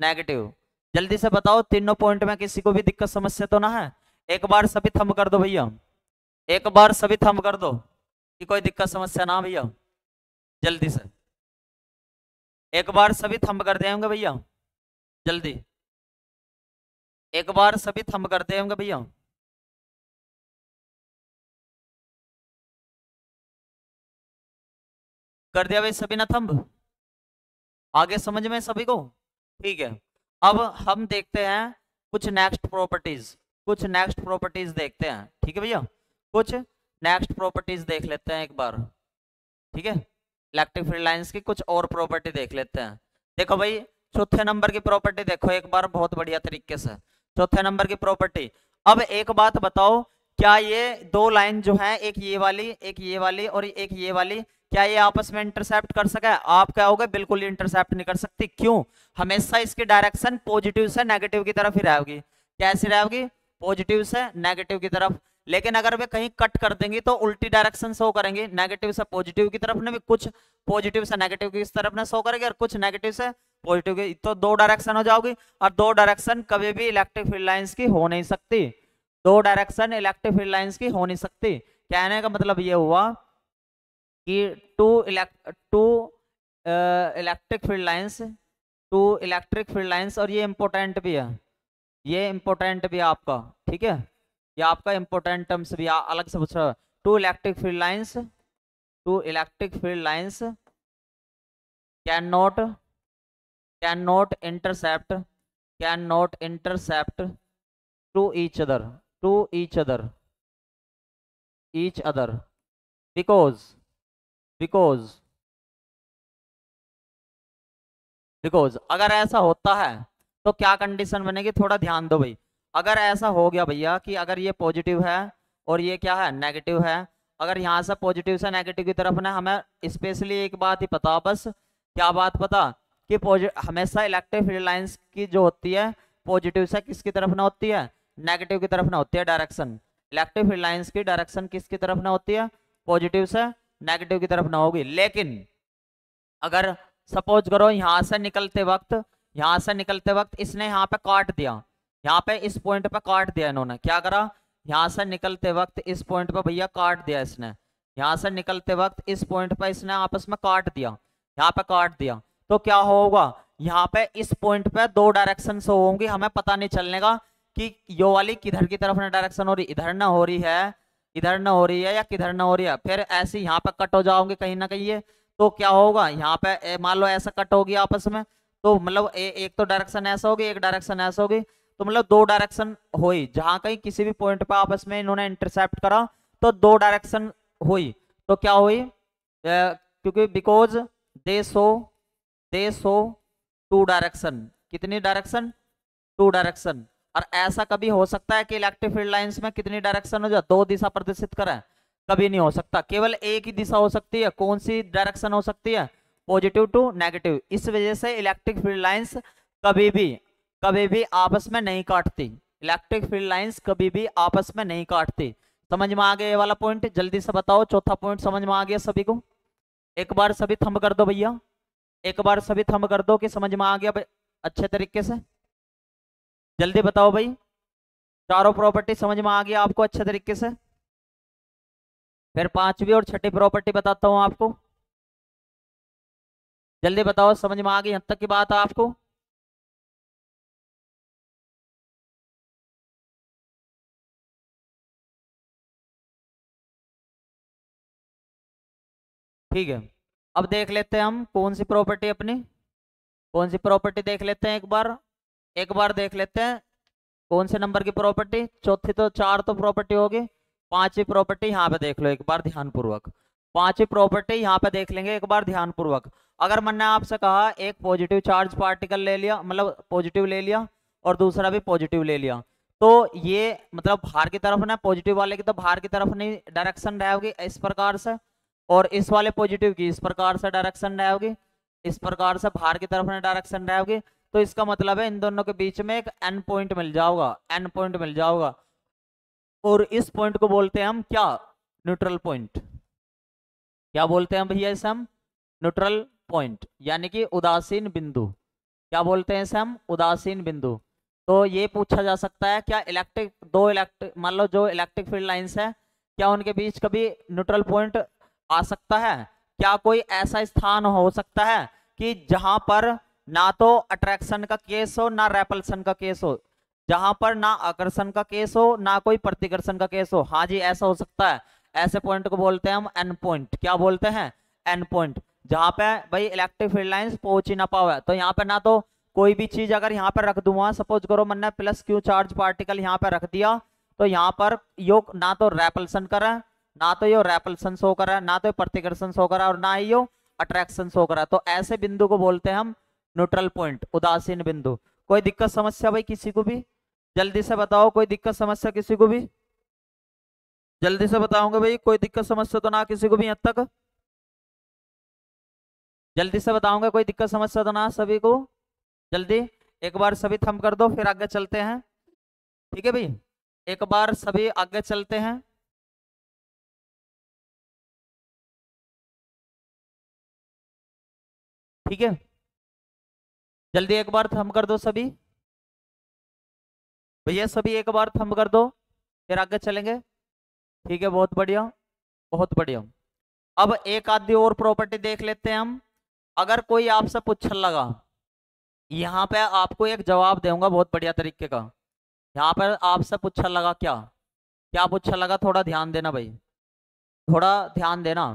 negative. जल्दी से बताओ, तीनों पॉइंट में किसी को भी दिक्कत, समस्या तो ना है? एक बार सभी थम कर दो भैया। एक बार सभी थम कर दो कि कोई दिक्कत, समस्या ना भैया। जल्दी से। एक बार सभी थम कर देंगे भैया। जल्दी। एक बार सभी थम कर देंगे भैया। कर दिया भाई सभी ना थंब आगे समझ में सभी को? ठीक है। अब हम देखते हैं कुछ नेक्स्ट प्रॉपर्टीज़ कुछ नेक्स्ट प्रॉपर्टीज़ देखते हैं। ठीक है भैया? कुछ नेक्स्ट प्रॉपर्टीज़ देख लेते हैं एक बार। ठीक है? इलेक्ट्रिक फ़ील्ड लाइंस की कुछ और प्रॉपर्टी देख लेते हैं। देखो भाई, चौथे नंबर की प्रॉपर्टी देखो एक बार, बहुत बढ़िया तरीके से। चौथे नंबर की प्रॉपर्टी अब एक बात बताओ, क्या ये दो लाइन जो है, एक ये वाली, एक ये वाली और एक ये वाली क्या ये आपस में इंटरसेप्ट कर सके? आप क्या होगा? बिल्कुल इंटरसेप्ट नहीं कर सकती। क्यों? हमेशा इसकी डायरेक्शन पॉजिटिव से नेगेटिव की तरफ़ ही रहेगी। कैसी रहेगी? पॉजिटिव से नेगेटिव की तरफ़। लेकिन अगर वे कहीं कट कर देंगी तो उल्टी डायरेक्शन शो करेंगे। नेगेटिव से पॉजिटिव की तरफ़ ने भी कुछ पॉजिटिव से नेगेटिव की तरफ़ ने शो करेंगे, और कुछ नेगेटिव से पॉजिटिव की। तो दो डायरेक्शन हो जाओगी, और दो डायरेक्शन कभी भी इलेक्ट्रिक फ़ील्ड लाइंस की हो नहीं सकती। दो डायरेक्शन इलेक्ट्रिक फ़ील्ड लाइंस की हो नहीं सकती। कहने का मतलब ये हुआ कि two elect two electric field lines two electric field lines और ये इम्पोर्टेंट भी है। ये इम्पोर्टेंट भी है आपका, ठीक है? ये आपका इम्पोर्टेंट टर्म्स भी अलग से पूछ रहा है। Two electric field lines two electric field lines can not can not intercept can not intercept to each other to each other each other because because because अगर ऐसा होता है तो क्या कंडीशन बनेगी? थोड़ा ध्यान दो भाई। अगर ऐसा हो गया भैया कि अगर ये पॉजिटिव है और ये क्या है? नेगेटिव है। अगर यहाँ से पॉजिटिव से नेगेटिव की तरफ़ ना हमें स्पेशली एक बात ही पता, बस क्या बात पता कि हमेशा इलेक्ट्रिक फ़ील्ड लाइंस की जो होती है पॉजिटिव से किसकी तरफ़ ना होती है? नेगेटिव की तरफ़ ना होती है डायरेक्शन इलेक्ट्रिक फ़ील्ड लाइंस की डायरेक्शन किसकी तरफ़ ना होती है? पॉजिटिव से नेगेटिव की तरफ़ ना होगी। लेकिन अगर सपोज़ करो यहाँ से निकलते वक्त, यहाँ से निकलते वक्त इसने यहाँ पे काट दिया। यहाँ पे इस पॉइंट पे काट दिया इन्होंने। क्या करा? यहाँ से निकलते वक्त इस पॉइंट पे भैया काट दिया इसने। यहाँ से निकलते वक्त इस पॉइंट पे इसने आपस में काट दिया। यहाँ पे काट दिया। तो क्या होगा? यहाँ पे इस पॉइंट पे दो डायरेक्शन होंगी। हमें पता नहीं चलने का कि यो वाली किधर की तरफ़ ना डायरेक्शन हो रही। इधर ना हो रही है। इधर ना हो रही है या किधर ना हो रही है? फिर ऐसे यहाँ पे कट हो जाओगे कहीं ना कहीं ये। तो क्या होगा? यहाँ पे मान लो ऐसा कट होगी आपस में तो मतलब एक तो डायरेक्शन ऐसा होगी एक डायरेक्शन ऐसा होगी तो मतलब दो डायरेक्शन हुई। जहाँ कहीं किसी भी पॉइंट पे आपस में इन्होंने इंटरसेप्ट करा तो दो डायरेक्शन हुई। तो क्या हुई? क्योंकि because they so they so two direction कितनी डायरेक्शन टू डायरेक्शन और ऐसा कभी हो सकता है कि इलेक्ट्रिक फ़ील्ड लाइंस में कितनी डायरेक्शन हो जाए? दो दिशा प्रदर्शित करें। कभी नहीं हो सकता। केवल एक ही दिशा हो सकती है। कौन सी डायरेक्शन हो सकती है? पॉजिटिव टू नेगेटिव इस वजह से इलेक्ट्रिक फ़ील्ड लाइन्स कभी भी कभी भी आपस में नहीं काटती। इलेक्ट्रिक फ़ील्ड लाइन्स कभी भी आपस में नहीं काटती। समझ में आ गया ये वाला पॉइंट जल्दी से बताओ। चौथा पॉइंट समझ में आ गया सभी को? एक बार सभी थंब कर दो भैया। एक बार सभी थंब कर दो कि समझ में आ गया अच्छे तरीके से। जल्दी बताओ भाई। चारों प्रॉपर्टी समझ में आ गया आपको अच्छे तरीके से? फिर पांचवी और छठी प्रॉपर्टी बताता हूँ आपको। जल्दी बताओ, समझ में आ गई यहाँ तक की बात आपको? ठीक है, अब देख लेते हैं हम कौन सी प्रॉपर्टी अपनी। कौन सी प्रॉपर्टी देख लेते हैं एक बार। एक बार देख लेते हैं। कौन से नंबर की प्रॉपर्टी चौथी तो चार तो प्रॉपर्टी होगी। पांचवी प्रॉपर्टी यहाँ पे देख लो एक बार ध्यानपूर्वक। पांचवी प्रॉपर्टी यहाँ पे देख लेंगे एक बार ध्यानपूर्वक। अगर मैंने आपसे कहा, एक पॉजिटिव चार्ज पार्टिकल ले लिया मतलब पॉजिटिव ले लिया और दूसरा भी पॉजिटिव ले लिया तो ये मतलब बाहर की तरफ़ ना पॉजिटिव वाले की तो बाहर की तरफ़ नहीं डायरेक्शन रहेगी इस प्रकार से। और इस वाले पॉजिटिव की इस प्रकार से डायरेक्शन रहेगी, इस प्रकार से बाहर की तरफ़ डायरेक्शन रहेगी। तो इसका मतलब है इन दोनों के बीच में एक एन पॉइंट मिल जाओगा एन पॉइंट मिल जाओगा। और इस पॉइंट को बोलते हैं हम क्या? न्यूट्रल पॉइंट क्या बोलते हैं भैया इसे हम? न्यूट्रल पॉइंट यानी कि उदासीन बिंदु। क्या बोलते हैं इसे हम? उदासीन बिंदु। तो ये पूछा जा सकता है, क्या इलेक्ट्रिक दो इलेक्ट्रिक मान लो जो इलेक्ट्रिक फ़ील्ड लाइंस है, क्या उनके बीच कभी न्यूट्रल पॉइंट आ सकता है? क्या कोई ऐसा स्थान हो सकता है कि जहाँ पर ना तो अट्रैक्शन का केस हो, ना रेपल्सन का केस हो। जहाँ पर ना आकर्षण का केस हो, ना कोई प्रतिकर्षण का केस हो। हाँ जी, ऐसा हो सकता है। ऐसे पॉइंट को बोलते हैं हम एन पॉइंट क्या बोलते हैं? एन पॉइंट जहाँ पे भाई इलेक्ट्रिक फ़ील्ड लाइंस पहुँच ही ना पावे। तो यहाँ पे ना तो कोई भी चीज़ अगर यहाँ पे रख दूँगा सपोज़ करो मैंने प्लस क्यू चार्ज पार्टिकल यहाँ पे रख दिया तो यहाँ पर यो ना तो रेपल्सन करे, ना तो यो रेपल्सन शो करे, ना तो प्रतिकर्षण शो करे, और ना ही यो अट्रैक्शन शो करे। तो ऐसे बिंदु को बोलते हैं हम न्यूट्रल पॉइंट, उदासीन बिंदु। कोई दिक्कत समस्या भाई किसी को भी? जल्दी से बताओ कोई दिक्कत समस्या किसी को भी? जल्दी से बताओगे भाई, कोई दिक्कत समस्या तो ना किसी को भी अब तक? जल्दी से बताओगे कोई दिक्कत समस्या तो ना सभी को? जल्दी, एक बार सभी थम कर दो, फिर आगे चलते हैं। ठीक है भाई? एक बार सभी आगे चलते हैं। ठीक है? जल्दी एक बार थम कर दो सभी। भैया, सभी एक बार थम कर दो, फिर आगे चलेंगे। ठीक है, बहुत बढ़िया बहुत बढ़िया। अब एक आधी और प्रॉपर्टी देख लेते हैं हम। अगर कोई आपसे पूछने लगा, यहाँ पे आपको एक जवाब दूँगा बहुत बढ़िया तरीके का। यहाँ पर आपसे पूछने लगा क्या? क्या पूछने लगा? थोड़ा ध्यान देना भाई। थोड़ा ध्यान देना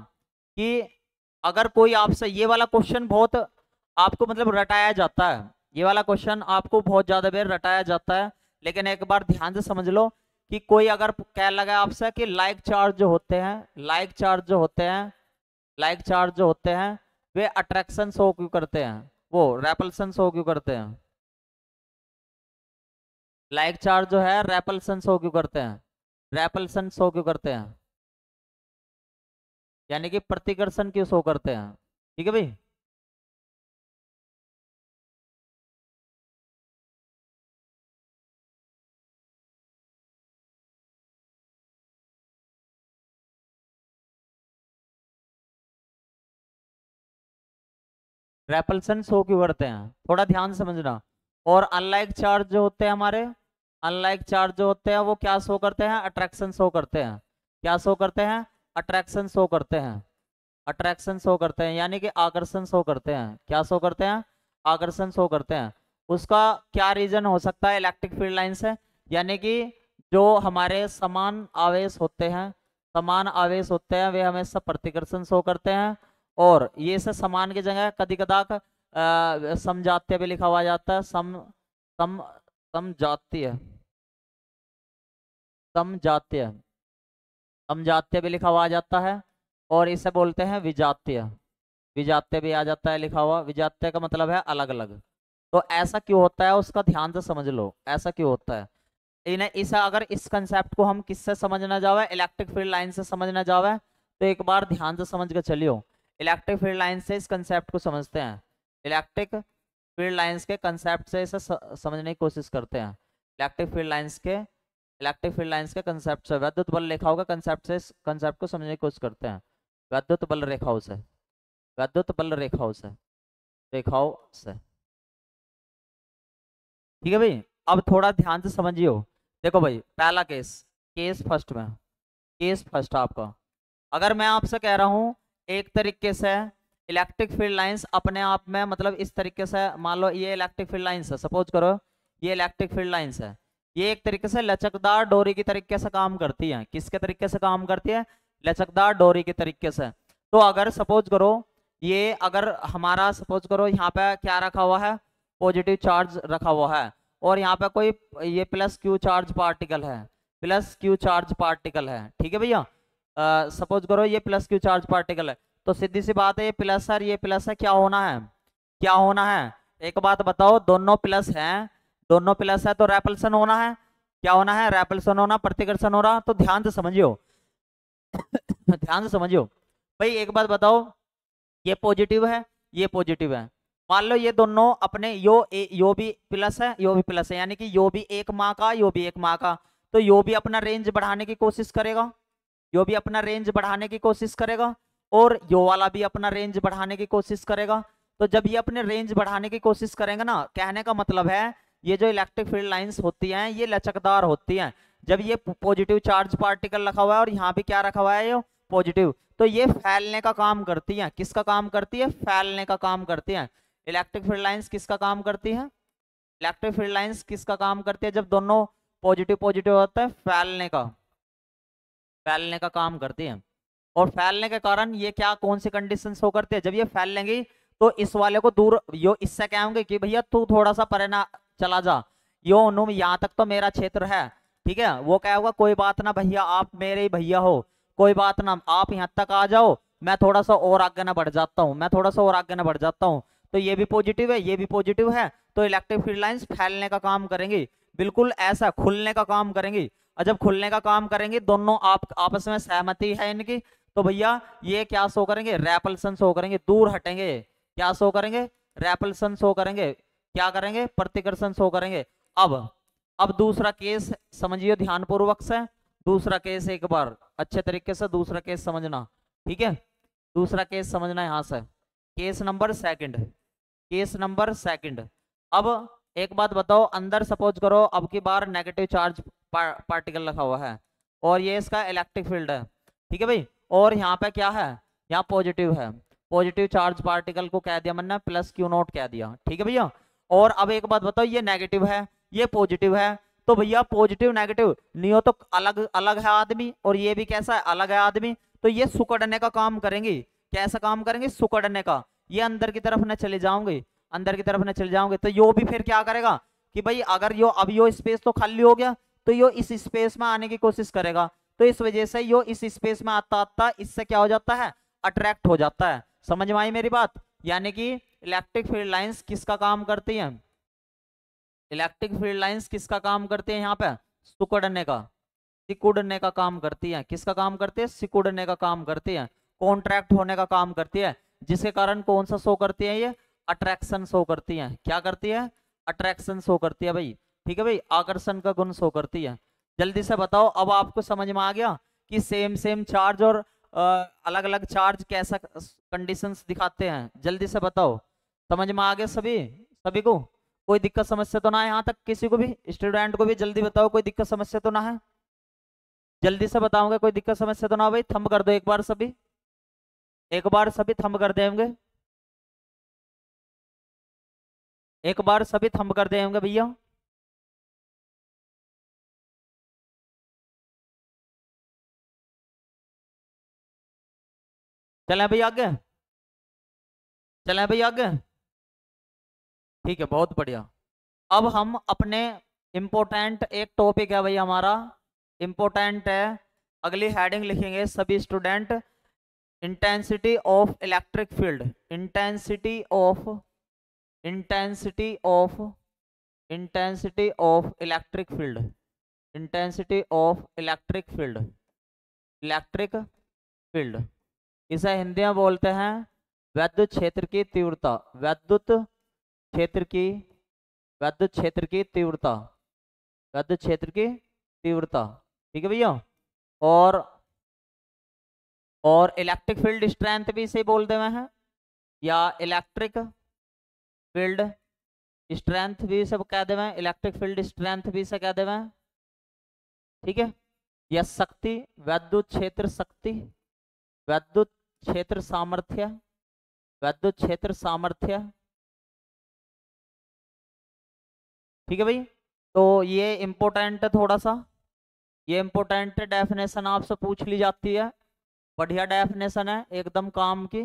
कि अगर कोई आपसे ये वाला क्वेश्चन बहुत आपको मतलब रटाया जाता है। ये वाला क्वेश्चन आपको बहुत ज़्यादा बेर रटाया जाता है। लेकिन एक बार ध्यान से समझ लो कि कोई अगर कह लगा आपसे कि लाइक चार्ज जो होते हैं लाइक चार्ज जो होते हैं लाइक चार्ज जो होते हैं, वे अट्रैक्शन शो क्यों करते हैं? वो रेपल्सन शो क्यों करते हैं? लाइक चार्ज जो है रेपल्सन शो क्यों करते हैं? रेपल्सन शो क्यों करते हैं? यानी कि प्रतिकर्षण क्यों शो करते हैं? ठीक है भाई? रेपल्सन शो क्यों करते हैं? थोड़ा ध्यान समझना। और अनलाइक चार्ज जो होते हैं हमारे? अनलाइक चार्ज जो होते हैं, वो क्या शो करते हैं? अट्रैक्शन शो करते हैं। क्या शो करते हैं? अट्रैक्शन शो करते हैं। अट्रैक्शन शो करते हैं, यानी कि आकर्षण शो करते हैं। क्या शो करते हैं? आकर्षण शो करते हैं। उसका क्या रीजन हो सकता है इलेक्ट्रिक फ़ील्ड लाइन से? यानी कि जो हमारे समान आवेश होते हैं, समान आवेश होते हैं, वे हमेशा प्रतिकर्षण शो करते हैं। और ये से समान की जगह कदी कदाक समझाते भी लिखा हुआ जाता है, सम सम समझातीय समझात्य समझात्य भी लिखा हुआ जाता है और इसे बोलते हैं विजात्य। विजात्य भी आ जाता है लिखा हुआ विजात्य का मतलब है अलग अलग तो ऐसा क्यों होता है उसका ध्यान से समझ लो। ऐसा क्यों होता है? इन्हें, इसे अगर इस कंसेप्ट को हम किससे समझना जावे? इलेक्ट्रिक फ़ील्ड लाइन से समझना जावे? तो एक बार ध्यान से समझ कर चलियो। इलेक्ट्रिक फ़ील्ड लाइन से इस कंसेप्ट को समझते हैं। इलेक्ट्रिक फ़ील्ड लाइन्स के कंसेप्ट से इसे समझने की कोशिश करते हैं। इलेक्ट्रिक फ़ील्ड लाइन्स के, इलेक्ट्रिक फ़ील्ड लाइन्स के कंसेप्ट से वैद्युत बल रेखाओं का कंसेप्ट से इस कंसेप्ट को समझने की कोशिश करते हैं। वैद्युत बल रेखाओं से। वैद्युत बल रेखाओं से। रेखाओं से। ठीक है भाई? अब थोड़ा ध्यान से समझियो। देखो भाई, पहला केस केस फ़र्स्ट में। केस फ़र्स्ट आपका। अगर मैं आपसे कह रहा हूँ एक तरीके से इलेक्ट्रिक फ़ील्ड लाइंस अपने आप में मतलब इस तरीके से, मान लो ये इलेक्ट्रिक फ़ील्ड लाइंस है सपोज़ करो, ये इलेक्ट्रिक फ़ील्ड लाइंस है। ये एक तरीके से लचकदार डोरी की तरीके से काम करती है। किसके तरीके से काम करती है? लचकदार डोरी के तरीके से। तो अगर सपोज़ करो, ये अगर हमारा सपोज़ करो, यहाँ पे क्या रखा हुआ है? पॉजिटिव चार्ज रखा हुआ है। और यहाँ पे कोई, ये प्लस क्यू चार्ज पार्टिकल है। प्लस क्यू चार्ज पार्टिकल है। ठीक है भैया? सपोज़ करो ये प्लस क्यू चार्ज पार्टिकल है तो सीधी सी बात है ये प्लस है ये प्लस है क्या होना है? क्या होना है? एक बात बताओ दोनों प्लस हैं दोनों प्लस है तो रेपल्सन होना है। क्या होना है? रेपल्सन होना प्रतिकर्षण हो रहा तो ध्यान से समझियो। ध्यान से समझियो। भाई एक बात बताओ ये पॉजिटिव है ये पॉजिटिव है। मान लो ये दोनों अपने यो ए, यो भी प्लस है यो भी प्लस है यानी कि यो भी एक माह का यो भी एक माह का तो यो भी अपना रेंज बढ़ाने की कोशिश करेगा। यो भी अपना रेंज बढ़ाने की कोशिश करेगा और यो वाला भी अपना रेंज बढ़ाने की कोशिश करेगा। तो जब ये अपने रेंज बढ़ाने की कोशिश करेंगे ना, कहने का मतलब है, ये जो इलेक्ट्रिक फ़ील्ड लाइंस होती हैं, ये लचकदार होती हैं। जब ये पॉजिटिव चार्ज पार्टिकल रखा हुआ है और यहाँ भी क्या रखा हुआ है ये? पॉजिटिव तो ये फैलने का काम करती हैं। किसका काम करती है? फैलने का काम करती हैं। इलेक्ट्रिक फ़ील्ड लाइंस किसका काम करती है? इलेक्ट्रिक फ़ील्ड लाइंस किसका काम करती है? जब दोनों पॉजिटिव पॉजिटिव होता है, फैलने का। फैलने का काम करती है। और फैलने के कारण ये क्या कौन सी कंडीशन शो करती है? जब ये फैल लेंगी तो इस वाले को दूर, यो इससे क्या होंगे कि भैया तू थोड़ा सा परे ना चला जा। यो नुम यहाँ तक तो मेरा क्षेत्र है, ठीक है? वो क्या होगा, कोई बात ना भैया, आप मेरे ही भैया हो। कोई बात ना, आप यहाँ तक आ जाओ, मैं थोड़ा सा और आगे ना बढ़ जाता हूँ, मैं थोड़ा सा और आगे ना बढ़ जाता हूँ। तो ये भी पॉजिटिव है, ये भी पॉजिटिव है तो इलेक्ट्रिक फ़ील्ड लाइंस फैलने का काम करेंगी। बिल्कुल ऐसा खुलने का काम करेंगी। और जब खुलने का काम करेंगे, दोनों आप, आपस में सहमति है इनकी तो भैया ये क्या शो करेंगे? रेपल्सन शो करेंगे, दूर हटेंगे। क्या शो करेंगे? रेपल्सन शो करेंगे। क्या करेंगे? प्रतिकर्षण शो करेंगे। अब अब दूसरा केस समझिए, ध्यानपूर्वक से। दूसरा केस एक बार, अच्छे तरीके से दूसरा केस समझना, ठीक है? दूसरा केस समझना यहाँ से। Case number second case number second अब एक बात बताओ, अंदर सपोज़ करो, अब की बार नेगेटिव चार्ज पार्टिकल रखा हुआ है, और ये इसका इलेक्ट्रिक फ़ील्ड है, ठीक है भाई? और यहाँ पे क्या है? यहाँ पॉजिटिव है। पॉजिटिव चार्ज पार्टिकल को कह दिया मैंने प्लस क्यू नोट कह दिया, ठीक है भैया? और अब एक बात बताओ, ये नेगेटिव है, ये पॉजिटिव है तो भैया पॉजिटिव नेगेटिव नियो तो अलग अलग है आदमी, और ये भी कैसा है? अलग है आदमी तो ये सुकड़ने का काम करेंगी। कैसा काम करेंगे? सुकड़ने का। ये अंदर की तरफ़ न चले जाओगे। अंदर की तरफ़ ना चले जाओगे तो यो भी फिर क्या करेगा कि भाई अगर यो, अब यो स्पेस तो खाली हो गया तो यो इस स्पेस में आने की कोशिश करेगा। तो इस वजह से यो इस स्पेस में आता आता, इससे क्या हो जाता है? अट्रैक्ट हो जाता है। समझ में आई मेरी बात? यानी कि इलेक्ट्रिक फ़ील्ड लाइंस किसका काम करती हैं? इलेक्ट्रिक फ़ील्ड लाइंस किसका काम करती है यहाँ पे? सुकड़ने का। सिकुड़ने का काम करती है। किसका काम करती है? सिकुड़ने का काम करती है। कॉन्ट्रैक्ट होने का काम करती है। जिसके कारण कौन सा शो करती है ये? अट्रैक्शन शो करती है। क्या करती है? अट्रैक्शन शो करती है भाई। ठीक है भाई? आकर्षण का गुण शो करती है। जल्दी से बताओ, अब आपको समझ में आ गया कि सेम सेम चार्ज और अलग अलग चार्ज कैसा कंडीशंस दिखाते हैं। जल्दी से बताओ। समझ में आ गया सभी? सभी को? कोई दिक्कत, समस्या तो ना है यहाँ तक किसी को भी? स्टूडेंट को भी जल्दी बताओ, कोई दिक्कत, समस्या तो ना है? जल्दी से बताऊँगा, कोई दिक्कत, समस्या तो ना भाई? थंब कर दो एक बार सभी। एक बार सभी थंब कर देंगे एक बार सभी थंब कर देंगे भैया। चले भाई आगे। चले भाई आगे। ठीक है, बहुत बढ़िया। अब हम अपने इम्पोर्टेंट एक टॉपिक है भाई हमारा। इम्पोर्टेंट है। अगली हेडिंग लिखेंगे सभी student intensity of electric field intensity of intensity of intensity of electric field intensity of electric field electric field इसे हिंदी में बोलते हैं वैद्युत क्षेत्र की तीव्रता। वैद्युत क्षेत्र की, वैद्युत क्षेत्र की तीव्रता। वैद्युत क्षेत्र की तीव्रता। ठीक है भैया? और और इलेक्ट्रिक फ़ील्ड स्ट्रेंथ भी इसे बोलते हुए हैं। या इलेक्ट्रिक फ़ील्ड स्ट्रेंथ भी सब कह दे इलेक्ट्रिक फ़ील्ड स्ट्रेंथ भी से कह दे ठीक है? या शक्ति, वैद्युत क्षेत्र शक्ति, वैद्युत क्षेत्र सामर्थ्य, वैद्युत क्षेत्र सामर्थ्य। ठीक है भाई? तो ये इम्पोर्टेंट है थोड़ा सा ये इम्पोर्टेंट डेफिनेशन आपसे पूछ ली जाती है। बढ़िया डेफिनेशन है, एकदम काम की।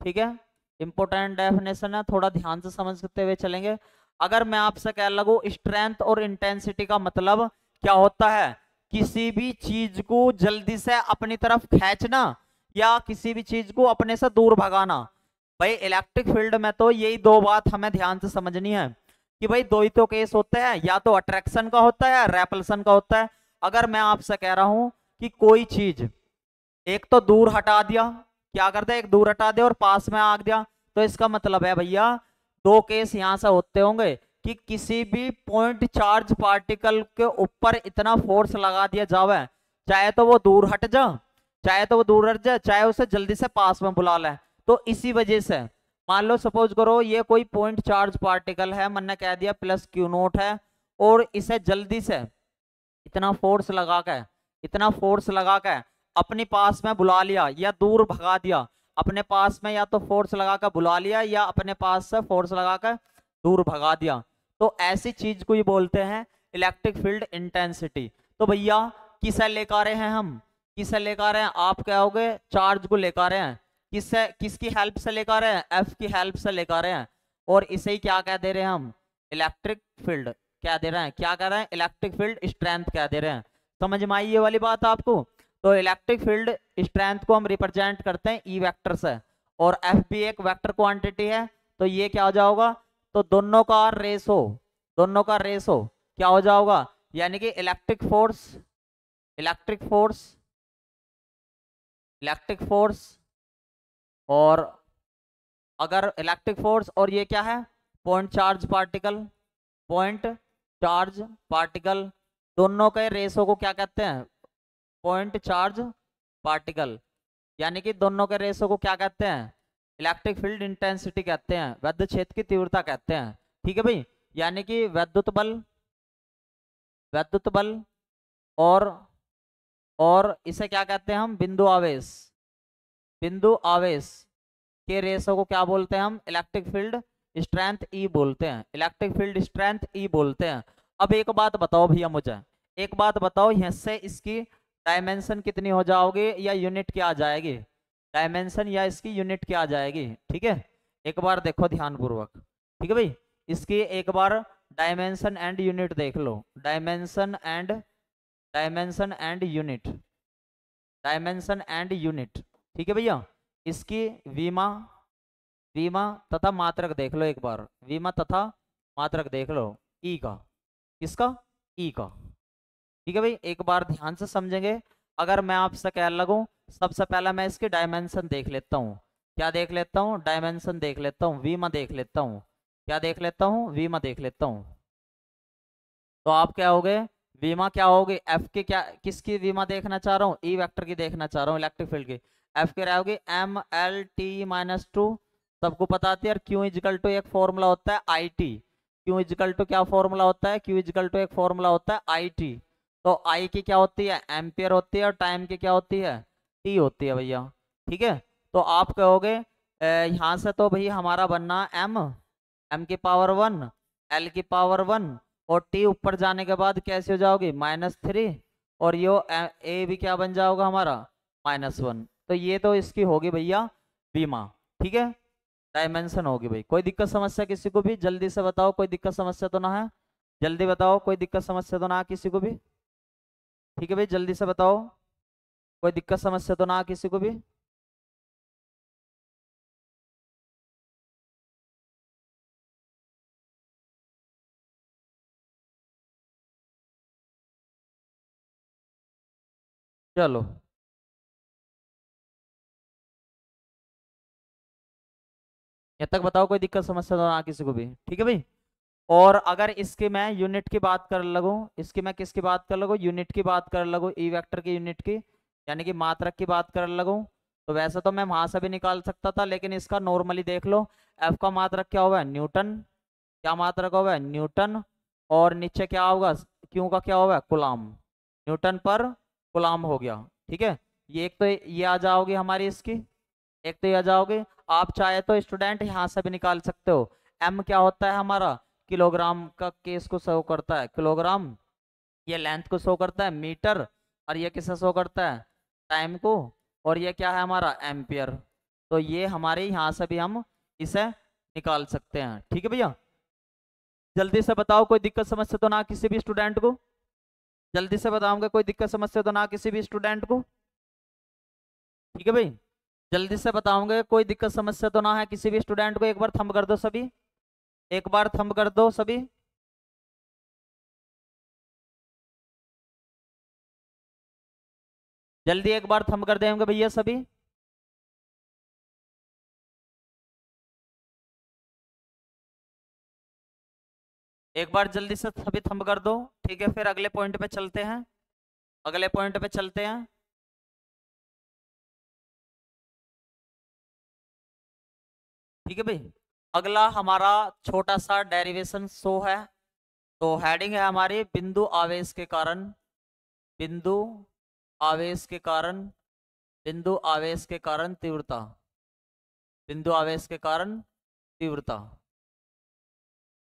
ठीक है? इम्पोर्टेंट डेफिनेशन है, थोड़ा ध्यान से समझते हुए चलेंगे। अगर मैं आपसे कह लगू स्ट्रेंथ और इंटेंसिटी का मतलब क्या होता है? किसी भी चीज़ को जल्दी से अपनी तरफ़ खींचना या किसी भी चीज़ को अपने से दूर भगाना। भाई इलेक्ट्रिक फ़ील्ड में तो यही दो बात हमें ध्यान से समझनी है कि भाई, दो ही तो केस होते हैं, या तो अट्रैक्शन का होता है रेपल्सन का होता है। अगर मैं आपसे कह रहा हूँ कि कोई चीज़, एक तो दूर हटा दिया क्या करते एक दूर हटा दिया और पास में आग दिया। तो इसका मतलब है भैया, दो केस यहाँ से होते होंगे कि किसी भी पॉइंट चार्ज पार्टिकल के ऊपर इतना फोर्स लगा दिया जावे। चाहे तो वो दूर हट जा, चाहे तो वो दूर हट जाए चाहे उसे जल्दी से पास में बुला ले। तो इसी वजह से, मान लो सपोज़ करो ये कोई पॉइंट चार्ज पार्टिकल है, मैंने कह दिया प्लस क्यू नोट है, और इसे जल्दी से इतना फोर्स लगा के, इतना फोर्स लगा के अपने पास में बुला लिया या दूर भगा दिया। अपने पास में या तो फोर्स लगाकर बुला लिया या अपने पास से फोर्स लगाकर दूर भगा दिया। तो ऐसी चीज़ को ही बोलते हैं इलेक्ट्रिक फ़ील्ड इंटेंसिटी तो भैया, किसे लेकर रहे हैं हम? किसे लेकर आ रहे हैं? आप क्या हो चार्ज को लेकर रहे हैं। किससे किसकी हेल्प से लेकर रहे हैं? एफ़ की हेल्प से लेकर रहे हैं। और इसे ही क्या कह दे रहे हैं हम? इलेक्ट्रिक फ़ील्ड क्या दे रहे हैं। क्या कह रहे हैं? इलेक्ट्रिक फ़ील्ड स्ट्रेंथ क्या दे रहे हैं। समझ में आई ये वाली बात आपको? तो इलेक्ट्रिक फ़ील्ड स्ट्रेंथ को हम रिप्रेजेंट करते हैं ई e वेक्टर से और एफ़ भी एक वैक्टर क्वांटिटी है तो ये क्या हो जाओगा? तो दोनों का रेसो दोनों का रेसो क्या हो जाओगा? यानी कि electric force electric force electric force और अगर इलेक्ट्रिक फोर्स और ये क्या है? Point charge particle point charge particle दोनों के रेसो को क्या कहते हैं? पॉइंट चार्ज पार्टिकल, यानी कि दोनों के रेसो को क्या कहते हैं? इलेक्ट्रिक फ़ील्ड इंटेंसिटी कहते हैं वैद्युत क्षेत्र की तीव्रता कहते हैं। ठीक है भाई? यानी कि वैद्युत बल वैद्युत बल और और इसे क्या कहते हैं हम? बिंदु आवेश बिंदु आवेश के रेसो को क्या बोलते हैं हम? इलेक्ट्रिक फ़ील्ड स्ट्रेंथ ई बोलते हैं। इलेक्ट्रिक फ़ील्ड स्ट्रेंथ ई बोलते हैं। अब एक बात बताओ भैया मुझे, एक बात बताओ यहाँ से इसकी डायमेंशन कितनी हो जाओगी या यूनिट क्या आ जाएगी? डायमेंशन या इसकी यूनिट क्या आ जाएगी? ठीक है? एक बार देखो ध्यानपूर्वक। ठीक है भाई? इसकी एक बार डायमेंशन एंड यूनिट देख लो। Dimension and dimension and unit. Dimension and unit. ठीक है भैया? इसकी वीमा वीमा तथा मात्रक देख लो एक बार। वीमा तथा मात्रक देख लो। ई का। किसका? ई का। ठीक है भाई? एक बार ध्यान से समझेंगे। अगर मैं आपसे कह लगू, सबसे पहला मैं इसके डायमेंशन देख लेता हूँ। क्या देख लेता हूँ? डायमेंशन देख लेता हूँ वीमा देख लेता हूँ। क्या देख लेता हूँ? वीमा देख लेता हूँ। तो आप क्या हो गए वीमा क्या होगी? एफ़ के क्या, किसकी वीमा देखना चाह रहा हूँ? ई वेक्टर की देखना चाह रहा हूँ इलेक्ट्रिक फ़ील्ड की। एफ़ के रहोगी M L T minus two सबको पता है यार क्यू इजिकल टू एक फॉर्मूला होता है I T q equal to क्या फॉर्मूला होता है? क्यू इजिकल टू एक फॉर्मूला होता है आई टी तो आई की क्या होती है? एम्पियर होती है और टाइम की क्या होती है? टी होती है भैया। ठीक है? तो आप कहोगे यहाँ से तो भैया हमारा बनना एम एम की पावर वन एल की पावर वन और टी ऊपर जाने के बाद कैसे हो जाओगी? माइनस थ्री और यो, ए भी क्या बन जाओगा हमारा? माइनस वन तो ये तो इसकी होगी भैया बीमा। ठीक है? डायमेंशन होगी भाई। कोई दिक्कत समस्या किसी को भी? जल्दी से बताओ, कोई दिक्कत समस्या तो ना है? जल्दी बताओ, कोई दिक्कत समस्या तो ना किसी को भी? ठीक है भाई, जल्दी से बताओ। कोई दिक्कत, समस्या तो ना किसी को भी? चलो। ये तक बताओ, कोई दिक्कत, समस्या तो ना किसी को भी? ठीक है भाई? और अगर इसकी मैं यूनिट की बात कर लगूँ, इसकी मैं किसकी बात कर लगूँ? यूनिट की बात कर लगूँ ई वेक्टर की यूनिट की, यानी कि मात्रक की बात कर लगूँ। तो वैसे तो मैं वहाँ से भी निकाल सकता था, लेकिन इसका नॉर्मली देख लो एफ़ का मात्रक क्या होगा? न्यूटन क्या मात्रक होगा? न्यूटन और नीचे क्या होगा? क्यों का क्या होगा? गुलाम न्यूटन पर गुलाम हो गया, ठीक है? ये एक तो ये आ जाओगी हमारी इसकी, एक तो ये आ जाओगी। आप चाहे तो स्टूडेंट यहाँ से भी निकाल सकते हो। एम क्या होता है हमारा? किलोग्राम का केस को शो करता है। किलोग्राम, ये लेंथ को शो करता है, मीटर, और ये किसे शो करता है? टाइम को, और ये क्या है हमारा? एम्पियर तो ये हमारे यहाँ से भी हम इसे निकाल सकते हैं। ठीक है भैया? जल्दी से बताओ, कोई दिक्कत, समस्या तो ना किसी भी स्टूडेंट को? जल्दी से बताऊँगा, कोई दिक्कत, समस्या तो ना किसी भी स्टूडेंट को? ठीक है भाई? जल्दी से बताऊँगे, कोई दिक्कत, समस्या तो ना है किसी भी स्टूडेंट को? एक बार थम कर दो सभी। एक बार थंब कर दो सभी। जल्दी एक बार थंब कर देंगे भैया सभी। एक बार जल्दी से सभी थंब कर दो, ठीक है, फिर अगले पॉइंट पे चलते हैं। अगले पॉइंट पे चलते हैं। ठीक है भाई? अगला हमारा छोटा सा डेरिवेशन शो है। तो हेडिंग है हमारी बिंदु आवेश के कारण। बिंदु आवेश के कारण, बिंदु आवेश के कारण तीव्रता। बिंदु आवेश के कारण तीव्रता।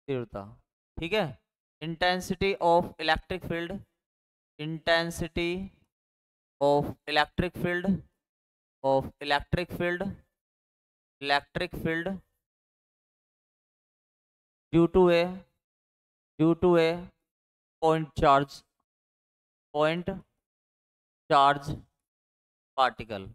तीव्रता, ठीक है? Intensity of electric field intensity of electric field of electric field electric field due to a due to a point charge point charge particle,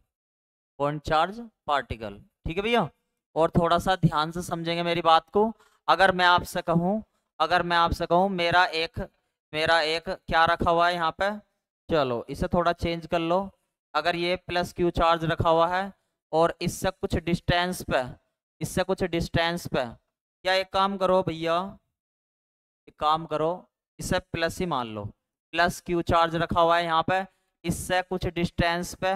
point charge particle ठीक है भैया? और थोड़ा सा ध्यान से समझेंगे मेरी बात को। अगर मैं आपसे कहूँ, अगर मैं आपसे कहूँ, मेरा एक मेरा एक क्या रखा हुआ है यहाँ पे? चलो, इसे थोड़ा चेंज कर लो। अगर ये प्लस क्यू चार्ज रखा हुआ है, और इससे कुछ डिस्टेंस पे, इससे कुछ डिस्टेंस पे क्या एक काम करो भैया, एक काम करो, इसे प्लस ही मान लो। प्लस क्यू चार्ज रखा हुआ है यहाँ पे? इससे कुछ डिस्टेंस पे,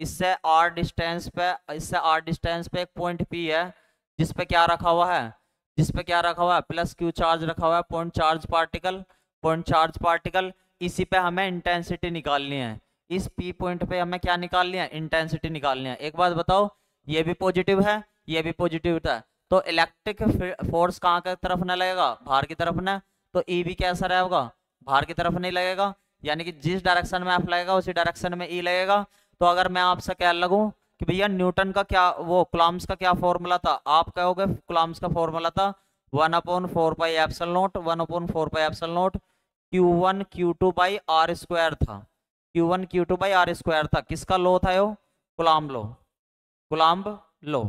इससे आर डिस्टेंस पे, इससे आर डिस्टेंस पे एक पॉइंट पी है, जिस पे क्या रखा हुआ है? जिस पे क्या रखा हुआ है? प्लस क्यू चार्ज रखा हुआ है? Point charge particle point charge particle इसी पे हमें इंटेंसिटी निकालनी है। इस पी पॉइंट पे हमें क्या निकालनी है? इंटेंसिटी निकालनी है। एक बात बताओ, ये भी पॉजिटिव है, ये भी पॉजिटिव है। तो इलेक्ट्रिक फोर्स कहाँ की तरफ़ न लगेगा? बाहर की तरफ़ न। तो ई e भी कैसा रहेगा? बाहर की तरफ़ नहीं लगेगा। यानी कि जिस डायरेक्शन में आप लगेगा, उसी डायरेक्शन में ई e लगेगा। तो अगर मैं आपसे कह लगूँ कि भैया न्यूटन का क्या, वो क्लाम्स का क्या फॉर्मूला था? आप कहोगे कुलाम्स का फॉर्मूला था one upon four by epsilon naught, one upon four by epsilon naught q one q two by r square था। Q one q two by r square था। किसका लो था यो? गुलाम लो। गुलाम लो।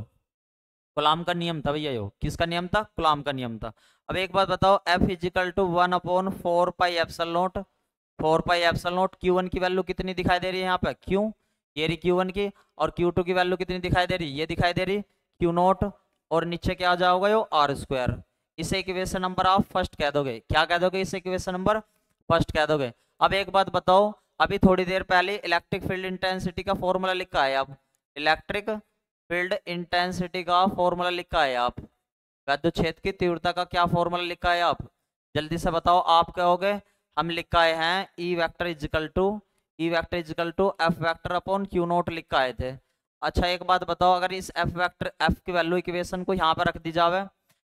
गुलाम का नियम था भैया यो। किसका नियम था? गुलाम का नियम था। अब एक बात बताओ F equal to one upon four pi epsilon naught four pi epsilon naught q one की वैल्यू कितनी दिखाई दे रही है यहाँ पे? क्यू ये रही क्यू वन की और क्यू टू की वैल्यू कितनी दिखाई दे रही? है ये दिखाई दे रही क्यू नोट और नीचे क्या आ जाओगे यो? आर स्क्वायर इसे इक्वेशन नंबर आप फ़र्स्ट कह दोगे। क्या कह दोगे इसे इक्वेशन नंबर फ़र्स्ट कह दोगे। अब एक बात बताओ, अभी थोड़ी देर पहले इलेक्ट्रिक फ़ील्ड इंटेंसिटी का फॉर्मूला लिखा है अब। इलेक्ट्रिक फ़ील्ड इंटेंसिटी का फॉर्मूला लिखा है आप। वैद्य क्षेत्र की तीव्रता का क्या फॉर्मूला लिखा है आप? जल्दी से बताओ आप कहोगे हम लिख आए हैं E vector equal to E vector equal to F vector upon q naught लिख आए थे। अच्छा एक बात बताओ, अगर इस एफ़ वैक्टर एफ़ की वैल्यू इक्वेशन को यहाँ पर रख दी जावे,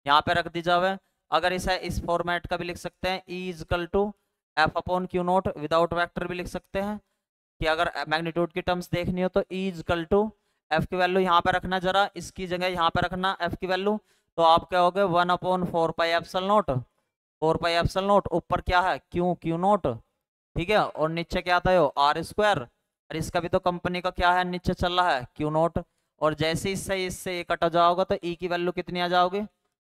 यहाँ पे रख दी जावे, अगर इसे इस फॉर्मेट का भी लिख सकते हैं E equal to F upon q naught without vector भी लिख सकते हैं, कि अगर मैग्नीट्यूड की टर्म्स देखनी हो तो ई इजिकल टू एफ़ की वैल्यू यहाँ पे रखना जरा, इसकी जगह यहाँ पे रखना एफ़ की वैल्यू तो आप क्या हो गए one upon four pi epsilon naught. Four pi epsilon naught ऊपर क्या है? Q q naught. ठीक है? और नीचे क्या था आर स्क्वायर। और इसका भी तो कंपनी का क्या है? नीचे चल रहा है, क्यू नोट। और जैसे इससे इससे ये कटा जाओगा तो ई e की वैल्यू कितनी आ जाओगी?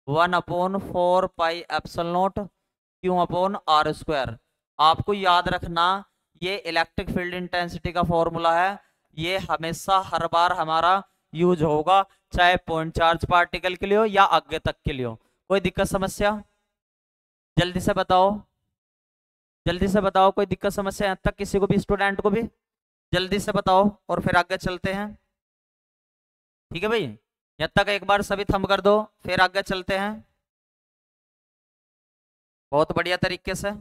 One upon four pi epsilon naught q upon r square. आपको याद रखना, ये इलेक्ट्रिक फ़ील्ड इंटेंसिटी का फॉर्मूला है। ये हमेशा हर बार हमारा यूज़ होगा, चाहे पॉइंट चार्ज पार्टिकल के लिए हो या आगे तक के लिए हो। कोई दिक्कत, समस्या? जल्दी से बताओ। जल्दी से बताओ, कोई दिक्कत, समस्या यहाँ तक किसी को भी स्टूडेंट को भी? जल्दी से बताओ और फिर आगे चलते हैं। ठीक है भाई? यहाँ तक एक बार सभी थम कर दो, फिर आगे चलते हैं। बहुत बढ़िया तरीके से।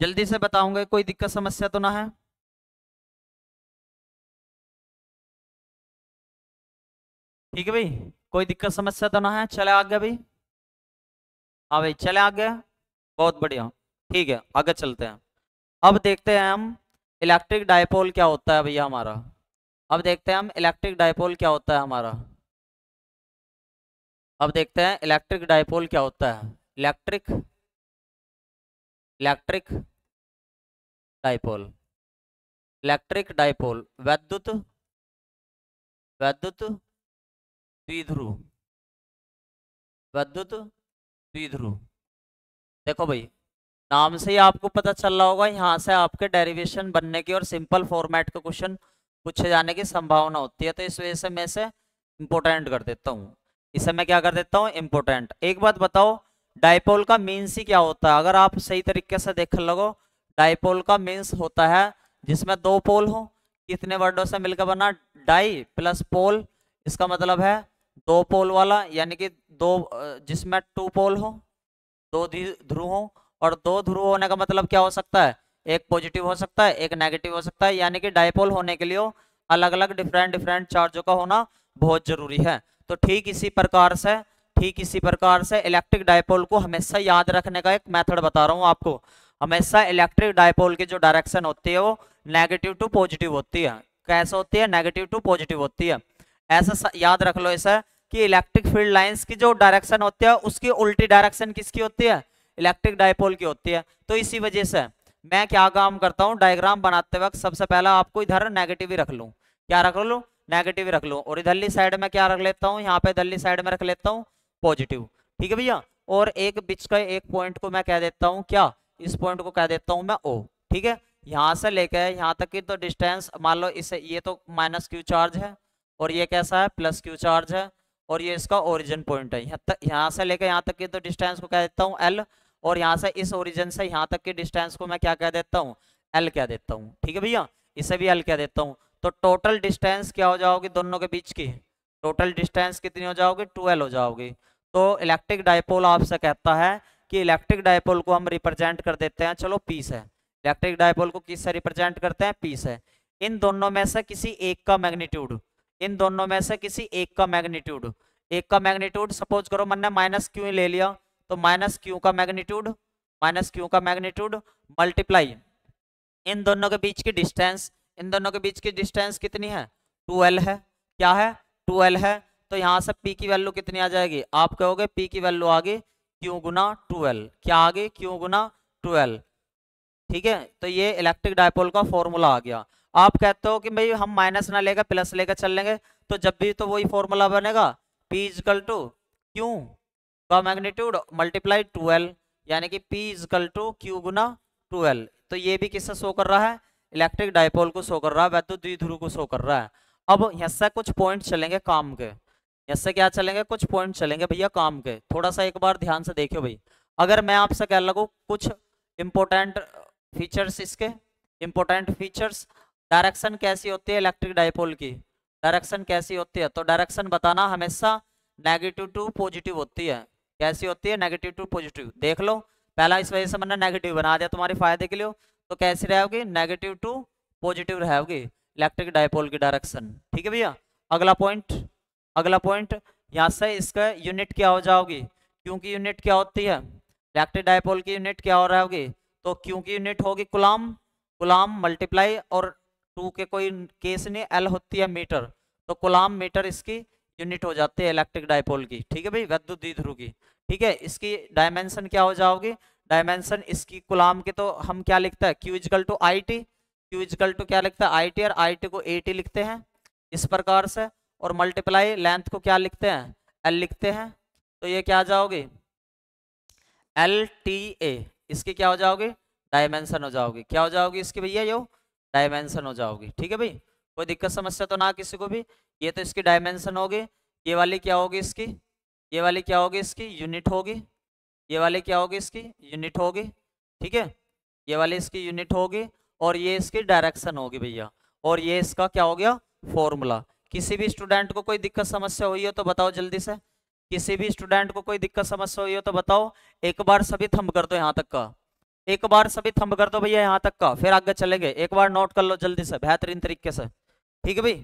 जल्दी से बताऊँगे, कोई दिक्कत, समस्या तो ना है? ठीक है भाई? कोई दिक्कत, समस्या तो ना है, चले आगे भाई। हाँ भाई, चले आगे। बहुत बढ़िया। ठीक है, आगे चलते हैं। अब देखते हैं हम इलेक्ट्रिक डायपोल क्या होता है भैया हमारा। अब देखते हैं हम इलेक्ट्रिक डायपोल क्या होता है हमारा। अब देखते हैं इलेक्ट्रिक डायपोल क्या होता है। Electric electric dipole electric dipole वैद्युत वैद्युत द्विध्रुव विद्युत द्विध्रुव देखो भाई, नाम से ही आपको पता चल रहा होगा, यहाँ से आपके डेरिवेशन बनने की और सिंपल फॉर्मेट का क्वेश्चन पूछे जाने की संभावना होती है तो इस वजह से मैं इसे इंपोर्टेंट कर देता हूँ। इसे मैं क्या कर देता हूँ? इंपोर्टेंट एक बात बताओ डायपोल का मीन्स ही क्या होता है? अगर आप सही तरीके से देख लगो डायपोल का मीन्स होता है, जिसमें दो पोल हो, कितने वर्डों से मिलकर बना? डाई प्लस पोल इसका मतलब है दो पोल वाला, यानी कि दो जिसमें टू पोल हो, दो ध्रुव हो, और दो ध्रुव होने का मतलब क्या हो सकता है? एक पॉजिटिव हो सकता है, एक नेगेटिव हो सकता है, यानी कि डायपोल होने के लिए अलग अलग डिफरेंट डिफरेंट चार्जों का होना बहुत ज़रूरी है। तो ठीक इसी प्रकार से, ठीक इसी प्रकार से इलेक्ट्रिक डायपोल को हमेशा याद रखने का एक मेथड बता रहा हूँ आपको। हमेशा इलेक्ट्रिक डायपोल की जो डायरेक्शन होती है वो नेगेटिव टू पॉजिटिव होती है। कैसे होती है? नेगेटिव टू पॉजिटिव होती है। ऐसा याद रख लो ऐसा कि इलेक्ट्रिक फ़ील्ड लाइंस की जो डायरेक्शन होती है, उसकी उल्टी डायरेक्शन किसकी होती है? इलेक्ट्रिक डायपोल की होती है। तो इसी वजह से मैं क्या काम करता हूँ डायग्राम बनाते वक्त सबसे पहला आपको इधर नेगेटिव ही रख लूँ। क्या रख लू? नेगेटिव रख लूँ। और इधरली साइड में क्या रख लेता हूँ? यहाँ पे इधरली साइड में रख लेता हूँ पॉजिटिव ठीक है भैया? और एक बीच का एक पॉइंट को मैं कह देता हूँ, क्या? इस पॉइंट को कह देता हूँ मैं ओ ठीक है? यहाँ से लेकर यहाँ तक की तो डिस्टेंस मान लो इसे, ये तो माइनस क्यू चार्ज है। और ये कैसा है? प्लस क्यू चार्ज है और ये इसका ओरिजिन पॉइंट है। यहाँ तक यहाँ से लेकर यहाँ तक की तो डिस्टेंस को कह देता हूँ एल और यहाँ से इस ओरिजिन से यहाँ तक की डिस्टेंस को मैं क्या कह देता हूँ? एल कह देता हूँ। ठीक है भैया? इसे भी एल कह देता हूँ। तो टोटल डिस्टेंस क्या हो जाओगी दोनों के बीच की? टोटल डिस्टेंस कितनी हो जाओगी? ट्वेल्व हो जाओगी। तो इलेक्ट्रिक डायपोल आपसे कहता है कि इलेक्ट्रिक डायपोल को हम रिप्रेजेंट कर देते हैं। चलो पीस है इलेक्ट्रिक डायपोल को किससे रिप्रेजेंट करते हैं? पीस है इन दोनों में से किसी एक का मैग्नीट्यूड इन दोनों में से किसी एक का मैग्नीट्यूड। एक का मैग्नीट्यूड, सपोज़ करो मैंने माइनस क्यू ले लिया तो माइनस क्यू का मैग्नीट्यूड, माइनस क्यू का मैग्नीट्यूड मल्टीप्लाई। इन दोनों के बीच की डिस्टेंस, इन दोनों के बीच की डिस्टेंस कितनी है? ट्वेल्व है। क्या है? ट्वेल्व है। तो यहाँ से पी की वैल्यू कितनी आ जाएगी? आप कहोगे पी की वैल्यू आ गई क्यू गुना ट्वेल्व क्या आ गई? क्यू गुना ट्वेल्व ठीक है? तो ये इलेक्ट्रिक डायपोल का फॉर्मूला आ गया। आप कहते हो कि भाई हम माइनस ना लेकर प्लस लेकर चल लेंगे तो जब भी तो वही फॉर्मूला बनेगा। पी इजकल टू क्यू का मैग्नीट्यूड मल्टीप्लाई ट्वेल्व यानी कि पी इजकल टू क्यू गुना ट्वेल्व तो ये भी किससे शो कर रहा है? इलेक्ट्रिक डायपोल को शो कर रहा है, वैद्युत द्विध्रुव को शो कर रहा है। अब यहाँ कुछ पॉइंट चलेंगे काम के। यहाँ से क्या चलेंगे? कुछ पॉइंट चलेंगे भैया काम के। थोड़ा सा एक बार ध्यान से देखियो भाई। अगर मैं आपसे कह लगू, कुछ इंपॉर्टेंट फीचर्स इसके इंपॉर्टेंट फीचर्स डायरेक्शन कैसी होती है इलेक्ट्रिक डायपोल की? डायरेक्शन कैसी होती है? तो डायरेक्शन बताना हमेशा नेगेटिव टू पॉजिटिव होती है। कैसी होती है? नेगेटिव टू पॉजिटिव देख लो, पहला इस वजह से मैंने नेगेटिव बना दिया तुम्हारे फ़ायदे के लिए। तो कैसे रहेगी? नेगेटिव टू पॉजिटिव रहेगी इलेक्ट्रिक डायपोल की डायरेक्शन। ठीक है भैया? अगला पॉइंट अगला पॉइंट यहाँ से इसका यूनिट क्या हो जाओगी? क्योंकि यूनिट क्या होती है? इलेक्ट्रिक डायपोल की यूनिट क्या हो रहा होगी? तो क्योंकि यूनिट होगी गुलाम गुलाम मल्टीप्लाई और टू के कोई केस नहीं एल होती है मीटर तो गुलाम मीटर इसकी यूनिट हो जाती है इलेक्ट्रिक डायपोल की। ठीक है भाई? वैद्युत द्विध्रुव की। ठीक है? इसकी डायमेंशन क्या हो जाओगी? डायमेंशन इसकी गुलाम के तो हम क्या लिखते हैं? Q equal to I T q equal to क्या लिखता है? आई टी और आई टी को ए टी लिखते हैं इस प्रकार से, और मल्टीप्लाई लेंथ को क्या लिखते हैं? एल लिखते हैं। तो ये क्या आ जाओगे? एल टी ए इसकी क्या हो जाओगे? डायमेंशन हो जाओगे। क्या हो जाओगी इसकी भैया यो? डायमेंशन हो जाओगी। ठीक है भाई? कोई दिक्कत, समस्या तो ना किसी को भी? ये तो इसकी डायमेंशन होगी ये वाली क्या होगी इसकी? ये वाली क्या होगी इसकी? यूनिट होगी। ये वाली क्या होगी इसकी? यूनिट होगी। ठीक है? ये वाली इसकी यूनिट होगी और ये इसकी डायरेक्शन होगी भैया। और ये इसका क्या हो गया? फॉर्मूला। किसी भी स्टूडेंट को कोई दिक्कत, समस्या हुई हो तो बताओ जल्दी से। किसी भी स्टूडेंट को कोई दिक्कत, समस्या हुई हो तो बताओ। एक बार सभी थंब कर दो यहाँ तक का। एक बार सभी थंब कर दो भैया यहाँ तक का, फिर आगे चलेंगे। एक बार नोट कर लो जल्दी से, बेहतरीन तरीके से। ठीक है भाई?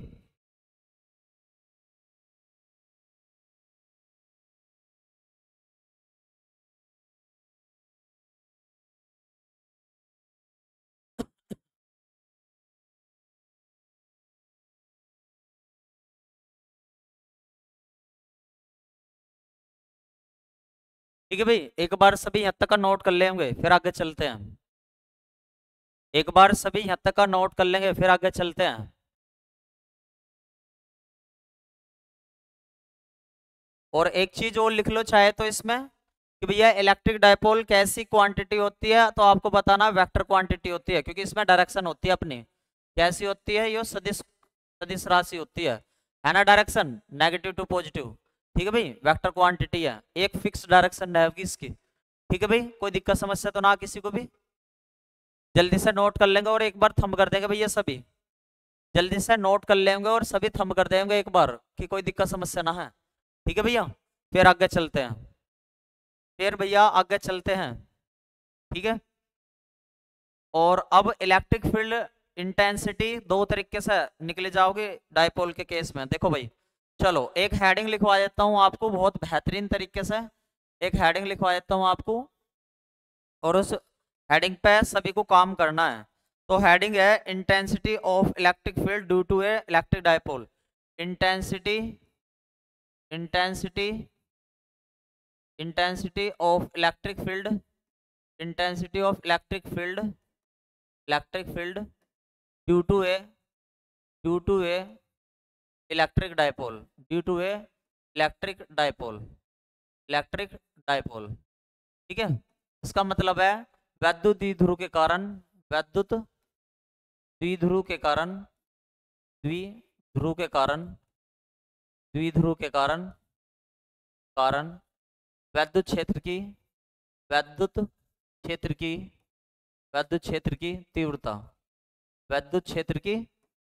ठीक है भाई, एक बार सभी यहाँ तक का नोट कर लेंगे, फिर आगे चलते हैं। एक बार सभी यहाँ तक का नोट कर लेंगे, फिर आगे चलते हैं। और एक चीज़ और लिख लो चाहे तो इसमें, कि भैया इलेक्ट्रिक डायपोल कैसी क्वांटिटी होती है तो आपको बताना वेक्टर क्वांटिटी होती है, क्योंकि इसमें डायरेक्शन होती है अपनी। कैसी होती है, ये सदिश सदिश राशि होती है। है ना डायरेक्शन नेगेटिव टू पॉजिटिव ठीक है भाई? वेक्टर क्वांटिटी है। एक फिक्स डायरेक्शन रहेगी इसकी ठीक है भाई? कोई दिक्कत, समस्या तो ना किसी को भी? जल्दी से नोट कर लेंगे और एक बार थम कर देंगे भैया सभी। जल्दी से नोट कर लेंगे और सभी थम कर देंगे एक बार कि कोई दिक्कत, समस्या ना है। ठीक है भैया? फिर आगे चलते हैं। फिर भैया आगे चलते हैं। ठीक है? और अब इलेक्ट्रिक फ़ील्ड इंटेंसिटी दो तरीके से निकले जाओगे डायपोल के केस में। देखो भाई चलो, एक हेडिंग लिखवा देता हूँ आपको बहुत बेहतरीन तरीके से। एक हेडिंग लिखवा देता हूँ आपको। और उस हेडिंग पे सभी को काम करना है। तो हेडिंग है intensity of electric field due to a electric dipole intensity intensity intensity of electric field intensity of electric field electric field due to a due to a electric dipole due to a electric dipole electric dipole ठीक है? इसका मतलब है वैद्युत द्विध्रुव के कारण, वैद्युत द्विध्रुव के कारण, द्विध्रुव के कारण, द्विध्रुव के कारण कारण वैद्युत क्षेत्र की, वैद्युत क्षेत्र की, वैद्युत क्षेत्र की तीव्रता, वैद्युत क्षेत्र की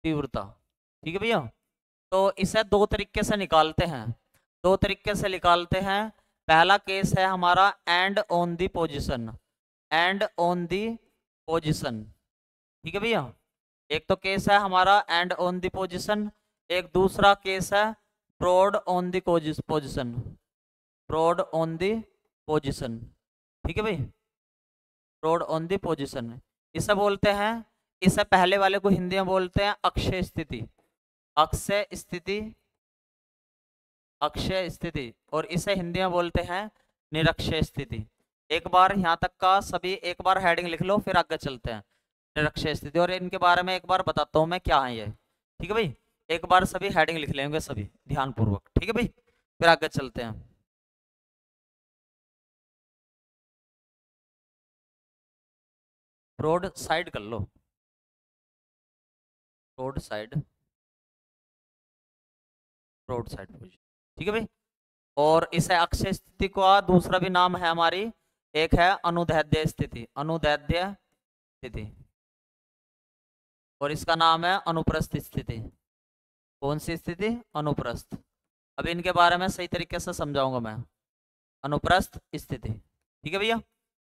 तीव्रता, ठीक है भैया? तो इसे दो तरीके से निकालते हैं। दो तरीके से निकालते हैं। पहला केस है हमारा end on the position. End on the position. ठीक है भैया? एक तो केस है हमारा एंड ऑन दी पोजिशन। एक दूसरा केस है broad on the position. Broad on the position. ठीक है भाई? Broad on the position. इसे बोलते हैं, इसे पहले वाले को हिंदी में बोलते हैं अक्षय स्थिति। अक्षय स्थिति अक्षय स्थिति, और इसे हिंदी में बोलते हैं निरक्षय स्थिति। एक बार यहाँ तक का सभी एक बार हेडिंग लिख लो, फिर आगे चलते हैं। निरक्षय स्थिति, और इनके बारे में एक बार बताता हूँ मैं क्या है ये। ठीक है भाई? एक बार सभी हेडिंग लिख लेंगे सभी ध्यान पूर्वक ठीक है भाई? फिर आगे चलते हैं। रोड साइड कर लो। Road side road side position ठीक है भाई? और इसे अक्षय स्थिति का दूसरा भी नाम है हमारी, एक है अनुदैध्य स्थिति अनुदैध्य स्थिति। और इसका नाम है अनुप्रस्थ स्थिति। कौन सी स्थिति? अनुप्रस्थ। अब इनके बारे में सही तरीके से समझाऊँगा मैं। अनुप्रस्थ स्थिति। ठीक है भैया?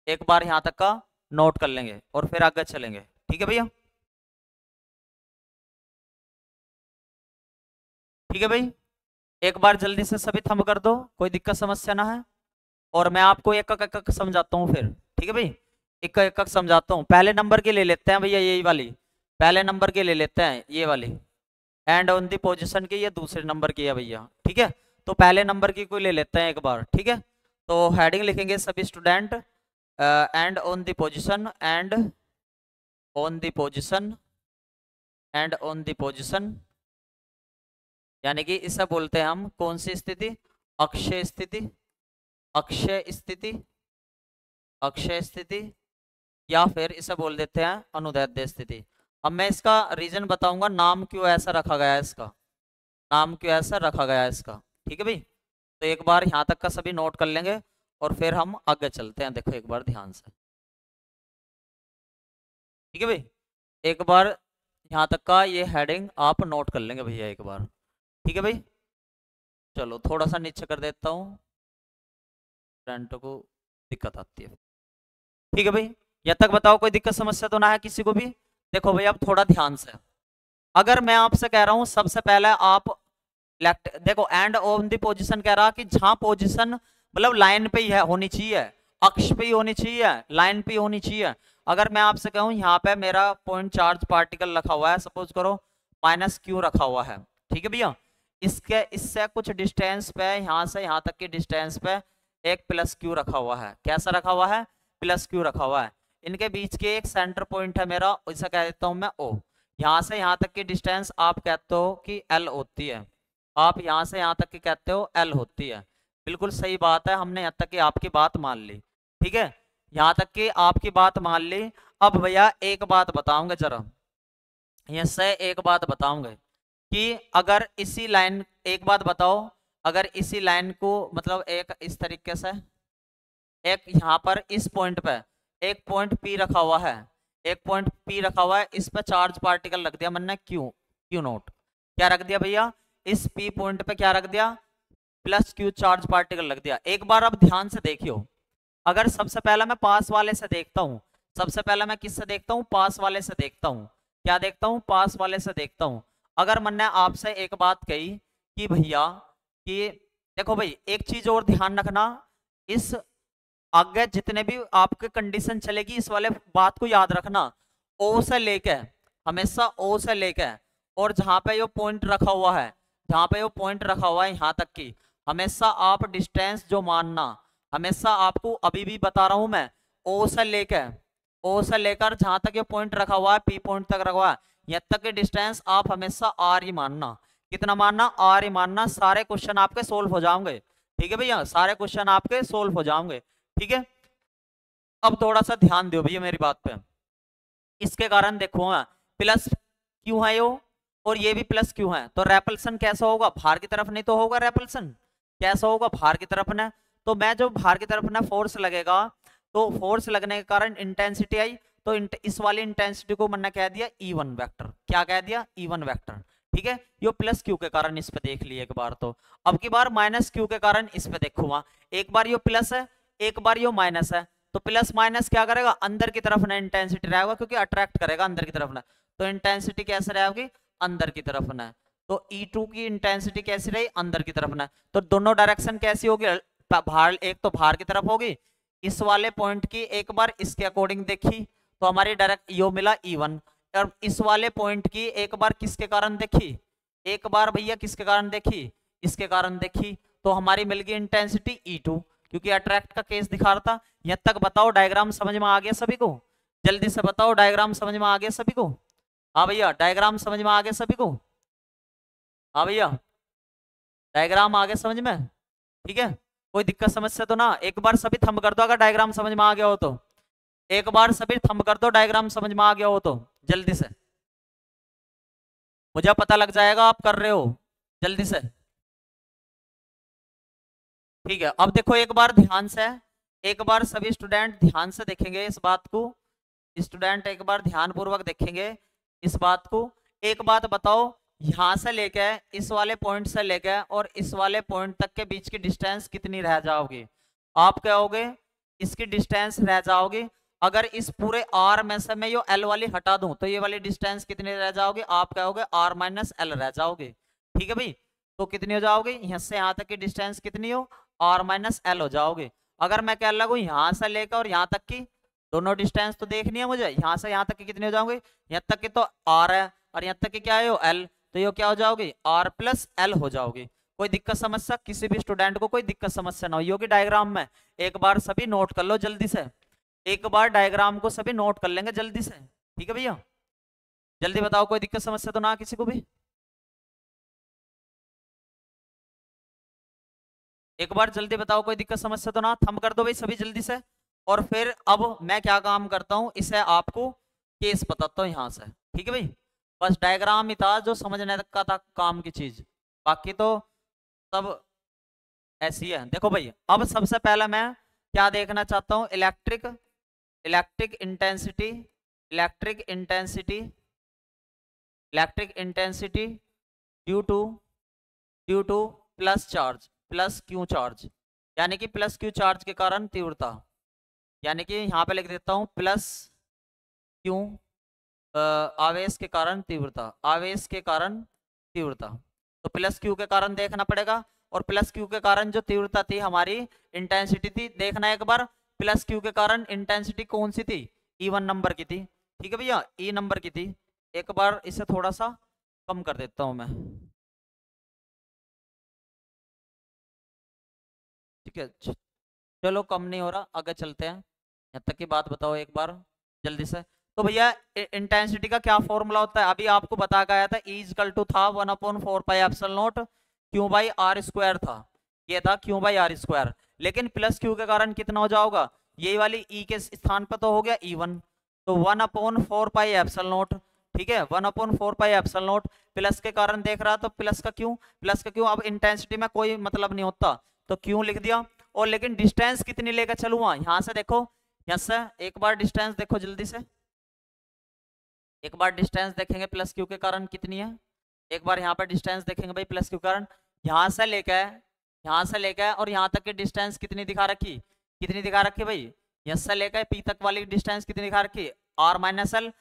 एक बार यहाँ तक का नोट कर लेंगे और फिर आगे चलेंगे। ठीक है भैया? ठीक है भाई? एक बार जल्दी से सभी थम कर दो, कोई दिक्कत समस्या ना है। और मैं आपको एक एक एक समझाता हूँ फिर, ठीक है भाई? एक एक समझाता हूँ। पहले नंबर के ले लेते हैं भैया, यही वाली। पहले नंबर के ले लेते हैं, ये वाली। एंड ऑन दी पोजिशन की, ये दूसरे नंबर की है भैया, ठीक है? तो पहले नंबर की कोई ले लेते हैं एक बार, ठीक है? तो हेडिंग लिखेंगे सभी student end on the position end on the position end on the position यानी कि इसे बोलते हैं हम, कौन सी स्थिति? अक्षय स्थिति। अक्षय स्थिति। अक्षय स्थिति। या फिर इसे बोल देते हैं अनुदैध्य स्थिति। अब मैं इसका रीजन बताऊँगा, नाम क्यों ऐसा रखा गया है इसका। नाम क्यों ऐसा रखा गया है इसका। ठीक है भाई? तो एक बार यहाँ तक का सभी नोट कर लेंगे और फिर हम आगे चलते हैं। देखो एक बार ध्यान से। ठीक है भाई? एक बार यहाँ तक का ये हेडिंग आप नोट कर लेंगे भैया एक बार। ठीक है भाई? चलो थोड़ा सा नीचे कर देता हूँ। फ्रंट को दिक्कत आती है। ठीक है भाई? यह तक बताओ, कोई दिक्कत, समस्या तो ना है किसी को भी? देखो भाई, अब थोड़ा ध्यान से। अगर मैं आपसे कह रहा हूँ, सबसे पहले आप लेफ़्ट देखो एंड ऑन दी पोजीशन कह रहा कि जहाँ पोजिशन मतलब लाइन पे ही है, होनी चाहिए। अक्ष पे ही होनी चाहिए लाइन पे ही होनी चाहिए। अगर मैं आपसे कहूँ, यहाँ पे मेरा पॉइंट चार्ज पार्टिकल रखा हुआ है सपोज़ करो माइनस क्यू रखा हुआ है। ठीक है भैया? इसके, इससे कुछ डिस्टेंस पे, यहाँ से यहाँ तक की डिस्टेंस पे एक प्लस क्यू रखा हुआ है। कैसा रखा हुआ है? प्लस क्यू रखा हुआ है। इनके बीच के एक सेंटर पॉइंट है मेरा इसे कह देता हूँ मैं ओ यहाँ से यहाँ तक की डिस्टेंस आप कहते हो कि एल होती है। आप यहाँ से यहाँ तक की कहते हो एल होती है। बिल्कुल सही बात है, हमने यहाँ तक की आपकी बात मान ली। ठीक है? यहाँ तक की आपकी बात मान ली। अब भैया एक बात बताऊँगे जरा। यहाँ से एक बात बताऊँगे। कि अगर इसी लाइन, एक बात बताओ, अगर इसी लाइन को मतलब एक इस तरीके से, एक यहाँ पर इस पॉइंट पे, एक पॉइंट पी रखा हुआ है, एक पॉइंट पी रखा हुआ है, इस पे चार्ज पार्टिकल रख दिया मैंने क्यू क्यू नोट क्या रख दिया भैया? इस पी पॉइंट पे क्या रख दिया? प्लस क्यू चार्ज पार्टिकल रख दिया। एक बार अब ध्यान से देखियो। अगर सबसे पहला मैं पास वाले से देखता हूँ, सबसे पहला मैं किससे देखता हूँ? पास वाले से देखता हूँ। क्या देखता हूँ? पास वाले से देखता हूँ। अगर मैंने आपसे एक बात कही कि भैया कि देखो भाई, एक चीज़ और ध्यान रखना, इस आगे जितने भी आपके कंडीशन चलेगी, इस वाले बात को याद रखना। ओ से लेके, हमेशा ओ से लेके, और जहाँ पे ये पॉइंट रखा हुआ है, जहाँ पे ये पॉइंट रखा हुआ है, यहाँ तक की हमेशा आप डिस्टेंस जो मानना, हमेशा आपको अभी भी बता रहा हूँ मैं, ओ से लेके, ओ से लेकर जहाँ तक ये पॉइंट रखा हुआ है पी पॉइंट तक रखा हुआ है यहाँ तक की डिस्टेंस आप हमेशा आर ही मानना। कितना मानना? आर ही मानना। सारे क्वेश्चन आपके सोल्व हो जाओगे ठीक है भैया? सारे क्वेश्चन आपके सोल्व हो जाओगे ठीक है? अब थोड़ा सा ध्यान दो भैया मेरी बात पे। इसके कारण देखो हाँ प्लस क्यों है यो, और ये भी प्लस क्यों है। तो रेपल्सन कैसा होगा? बाहर की तरफ़ नहीं तो होगा रेपल्सन कैसा होगा? बाहर की तरफ़ ना। तो मैं जो बाहर की तरफ़ ना फोर्स लगेगा तो फोर्स लगने के कारण इंटेंसिटी आई। तो इस वाली इंटेंसिटी को मैंने कह दिया ई वन वैक्टर क्या कह दिया? ई वन वैक्टर ठीक है? यो प्लस क्यू के कारण इस पे देख लिए एक बार तो। अब की बार माइनस क्यू के कारण इस पे देखो वहाँ। एक बार यो प्लस है, एक बार यो माइनस है। तो प्लस माइनस क्या करेगा? अंदर की तरफ़ ना इंटेंसिटी रहेगा क्योंकि अट्रैक्ट करेगा अंदर की तरफ़ ना। तो इंटेंसिटी कैसे रहेगी अंदर की तरफ़ ना। तो E2 की इंटेंसिटी कैसी रही? अंदर की तरफ़ ना। तो दोनों डायरेक्शन कैसी होगी? बाहर, एक तो बाहर की तरफ़ होगी। इस वाले पॉइंट की एक बार इसके अकॉर्डिंग देखी। तो हमारी डायरेक्ट यो मिला ई e वन और इस वाले पॉइंट की एक बार किसके कारण देखी? एक बार भैया किसके कारण देखी? इसके कारण देखी। तो हमारी मिल गई इंटेंसिटी ई टू क्योंकि अट्रैक्ट का केस दिखा रहा था। यहाँ तक बताओ डायग्राम समझ में आ गया सभी को? जल्दी से बताओ डायग्राम समझ में आ गया सभी को? हाँ भैया डायग्राम समझ में आ गया सभी को? हाँ भैया डायग्राम आ गया समझ में? ठीक है? कोई दिक्कत, समस्या तो ना? एक बार सभी थम कर दो, अगर डायग्राम समझ में आ गया हो तो। एक बार सभी थंब कर दो डायग्राम समझ में आ गया हो तो जल्दी से। मुझे पता लग जाएगा आप कर रहे हो, जल्दी से। ठीक है, अब देखो एक बार ध्यान से, एक बार सभी स्टूडेंट ध्यान से देखेंगे इस बात को। स्टूडेंट एक बार ध्यान पूर्वक देखेंगे इस बात को। एक बात बताओ, यहाँ से लेके, इस वाले पॉइंट से लेके और इस वाले पॉइंट तक के बीच की डिस्टेंस कितनी रह जाओगी? आप कहोगे, इसकी डिस्टेंस रह जाओगी अगर इस पूरे आर में से मैं ये एल वाली हटा दूँ तो ये वाली डिस्टेंस कितनी रह जाओगे? आप कहोगे आर माइनस एल रह जाओगे। ठीक है भाई? तो कितनी हो जाओगे? यहाँ से यहाँ तक की डिस्टेंस कितनी हो? आर माइनस एल हो जाओगे। अगर मैं कह लगू यहाँ से लेकर और यहाँ तक की, दोनों डिस्टेंस तो देखनी है मुझे। यहाँ से यहाँ तक की कितनी हो जाओगे? यहाँ तक की तो आर है और यहाँ तक की क्या है एल तो ये क्या हो जाओगे? आर प्लस एल हो जाओगे। कोई दिक्कत समस्या? किसी भी स्टूडेंट को कोई दिक्कत समस्या ना होगी डायग्राम में एक बार सभी नोट कर लो जल्दी से। एक बार डायग्राम को सभी नोट कर लेंगे जल्दी से। ठीक है भैया? जल्दी बताओ, कोई दिक्कत, समस्या तो ना किसी को भी? एक बार जल्दी बताओ, कोई दिक्कत, समस्या तो ना? थम कर दो भाई सभी जल्दी से। और फिर अब मैं क्या काम करता हूँ, इसे आपको केस बताता हूँ यहाँ से। ठीक है भाई? बस डायग्राम ही था जो समझने का था काम की चीज़। बाकी तो सब ऐसी है। देखो भाई अब सबसे पहले मैं क्या देखना चाहता हूँ? Electric electric intensity electric intensity electric intensity due to due to plus charge, plus q charge, यानी कि प्लस क्यू चार्ज के कारण तीव्रता। यानी कि यहाँ पे लिख देता हूँ प्लस क्यू आवेश के कारण तीव्रता, आवेश के कारण तीव्रता। तो प्लस क्यू के कारण देखना पड़ेगा और प्लस क्यू के कारण जो तीव्रता थी हमारी, इंटेंसिटी थी, देखना एक बार। प्लस क्यू के कारण इंटेंसिटी कौन सी थी? ई वन नंबर की थी। ठीक है भैया? ई नंबर की थी। एक बार इसे थोड़ा सा कम कर देता हूँ मैं। ठीक है? चलो कम नहीं हो रहा, आगे चलते हैं। यहाँ तक की बात बताओ एक बार, जल्दी से। तो भैया इंटेंसिटी का क्या फॉर्मूला होता है? अभी आपको बताया गया था इजकल टू था one upon four pi epsilon naught q by r square था। ये था क्यू बाई आर स्क्वायर लेकिन प्लस क्यू के कारण कितना हो जाओगा? ये वाली ई e के स्थान पर तो हो गया ई e वन तो one upon four pi epsilon naught ठीक है? One upon four pi epsilon naught plus के कारण देख रहा तो प्लस का क्यों? प्लस का क्यों? अब इंटेंसिटी में कोई मतलब नहीं होता। तो क्यों लिख दिया? और लेकिन डिस्टेंस कितनी लेकर चलूँगा यहाँ से देखो। यहाँ से एक बार डिस्टेंस देखो जल्दी से। एक बार डिस्टेंस देखेंगे प्लस क्यू के कारण कितनी है? एक बार यहाँ पर डिस्टेंस देखेंगे भाई प्लस क्यू कारण। यहाँ से लेकर यहाँ से लेकर और यहाँ तक की डिस्टेंस कितनी दिखा रखी? कितनी दिखा रखी भाई? यस से लेकर पी तक वाली डिस्टेंस कितनी दिखा रखी? आर माइनस एल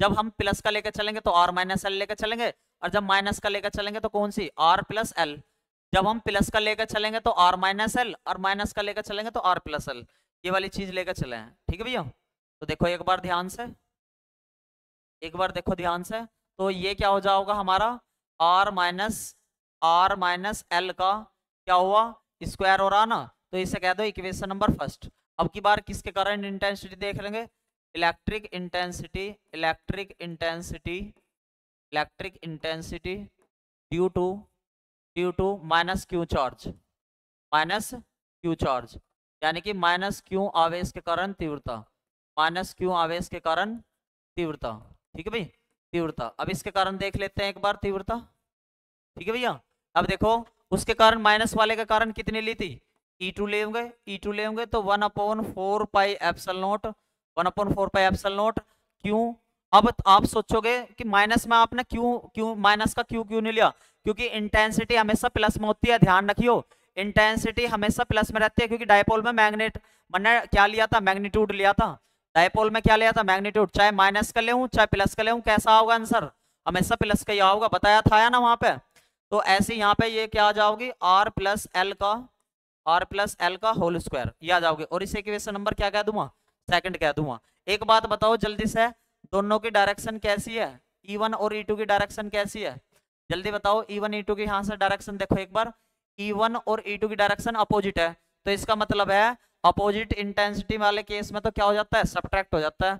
जब हम प्लस का लेकर चलेंगे तो आर माइनस एल लेकर चलेंगे और जब माइनस का लेकर चलेंगे तो कौन सी? आर प्लस एल जब हम प्लस का लेकर चलेंगे तो आर माइनस एल और माइनस का लेकर चलेंगे तो आर प्लस एल ये वाली चीज़ लेकर चले हैं। ठीक है भैया? तो देखो एक बार ध्यान से। एक बार देखो ध्यान से। तो ये क्या हो जाओगा हमारा? R minus R minus L का क्या हुआ? स्क्वायर हो रहा ना? तो इसे कह दो इक्वेशन नंबर फ़र्स्ट अब की बार किसके कारण इंटेंसिटी देख लेंगे? Electric intensity electric intensity electric intensity due to due to minus Q charge minus Q charge यानी कि माइनस क्यू आवेश के कारण तीव्रता। माइनस क्यू आवेश के कारण तीव्रता। ठीक है भाई तीव्रता। अब इसके कारण देख लेते हैं एक बार तीव्रता। ठीक है भैया? अब देखो उसके कारण माइनस वाले का कारण कितनी ली थी? ई टू लेंगे ई टू लेंगे तो one upon four pi epsilon naught one upon four pi epsilon naught क्यों? अब आप सोचोगे कि माइनस में आपने क्यों क्यों, माइनस का क्यों क्यों नहीं लिया? क्योंकि इंटेंसिटी हमेशा प्लस में होती है, ध्यान रखियो। इंटेंसिटी हमेशा प्लस में रहती है, क्योंकि डायपोल में मैग्नेट मैंने क्या लिया था? मैग्नीट्यूड लिया था। डायपोल में क्या लिया था? मैग्नीट्यूड चाहे माइनस का ले चाहे प्लस का ले कैसा होगा आंसर हमेशा प्लस का ही होगा, बताया था ना वहाँ पे? तो ऐसे यहाँ पे ये क्या आ जाओगी? आर प्लस एल का आर प्लस एल का होल स्क्वायर ये आ जाओगे। और इस इक्वेशन नंबर क्या कह दूँगा? सेकंड कह दूँगा। एक बात बताओ जल्दी से, दोनों की डायरेक्शन कैसी है? ई e वन और ई e टू की डायरेक्शन कैसी है? जल्दी बताओ ई वन ई टू की यहाँ से डायरेक्शन देखो एक बार। ई e वन और ई टू की डायरेक्शन अपोजिट है। तो इसका मतलब है अपोजिट इंटेंसिटी वाले केस में तो क्या हो जाता है? सब्ट्रैक्ट हो जाता है।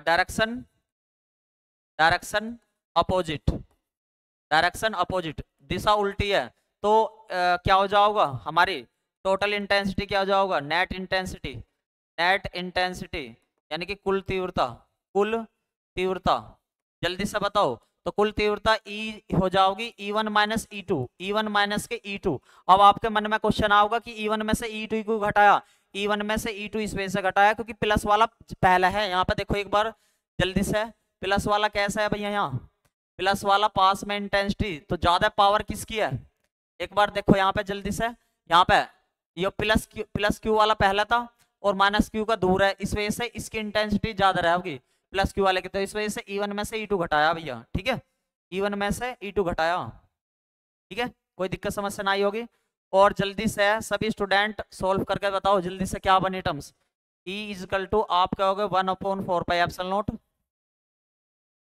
Direction direction opposite direction opposite दिशा उल्टी है तो आ, क्या हो जाओगा? हमारी टोटल इंटेंसिटी क्या हो जाओगा? नेट इंटेंसिटी नेट इंटेंसिटी यानी कि कुल तीव्रता कुल तीव्रता। जल्दी से बताओ तो कुल तीव्रता E हो जाओगी E1 one minus E two E one minus के E2 अब आपके मन में क्वेश्चन आओगा कि E1 में से E2 को घटाया? E1 में से E2 इस वजह से घटाया क्योंकि प्लस वाला पहला है। यहाँ पे देखो एक बार जल्दी से प्लस वाला कैसा है भैया यहाँ? प्लस वाला पास में इंटेंसिटी तो ज़्यादा पावर किसकी है? एक बार देखो यहाँ पे जल्दी से, यहाँ पे, ये प्लस क्यू प्लस क्यू वाला पहला था और माइनस क्यू का दूर है, इस वजह से इसकी इंटेंसिटी ज़्यादा रहेगी प्लस क्यू वाले की तो इस वजह से ई में से ई e घटाया भैया, ठीक है? ई में से ई e घटाया, ठीक है? कोई दिक्कत समस्या ना आई होगी। और जल्दी से सभी स्टूडेंट सोल्व करके बताओ जल्दी से क्या बनी टर्म्स ई इजकल टू आप क्या होगे one upon four pi epsilon naught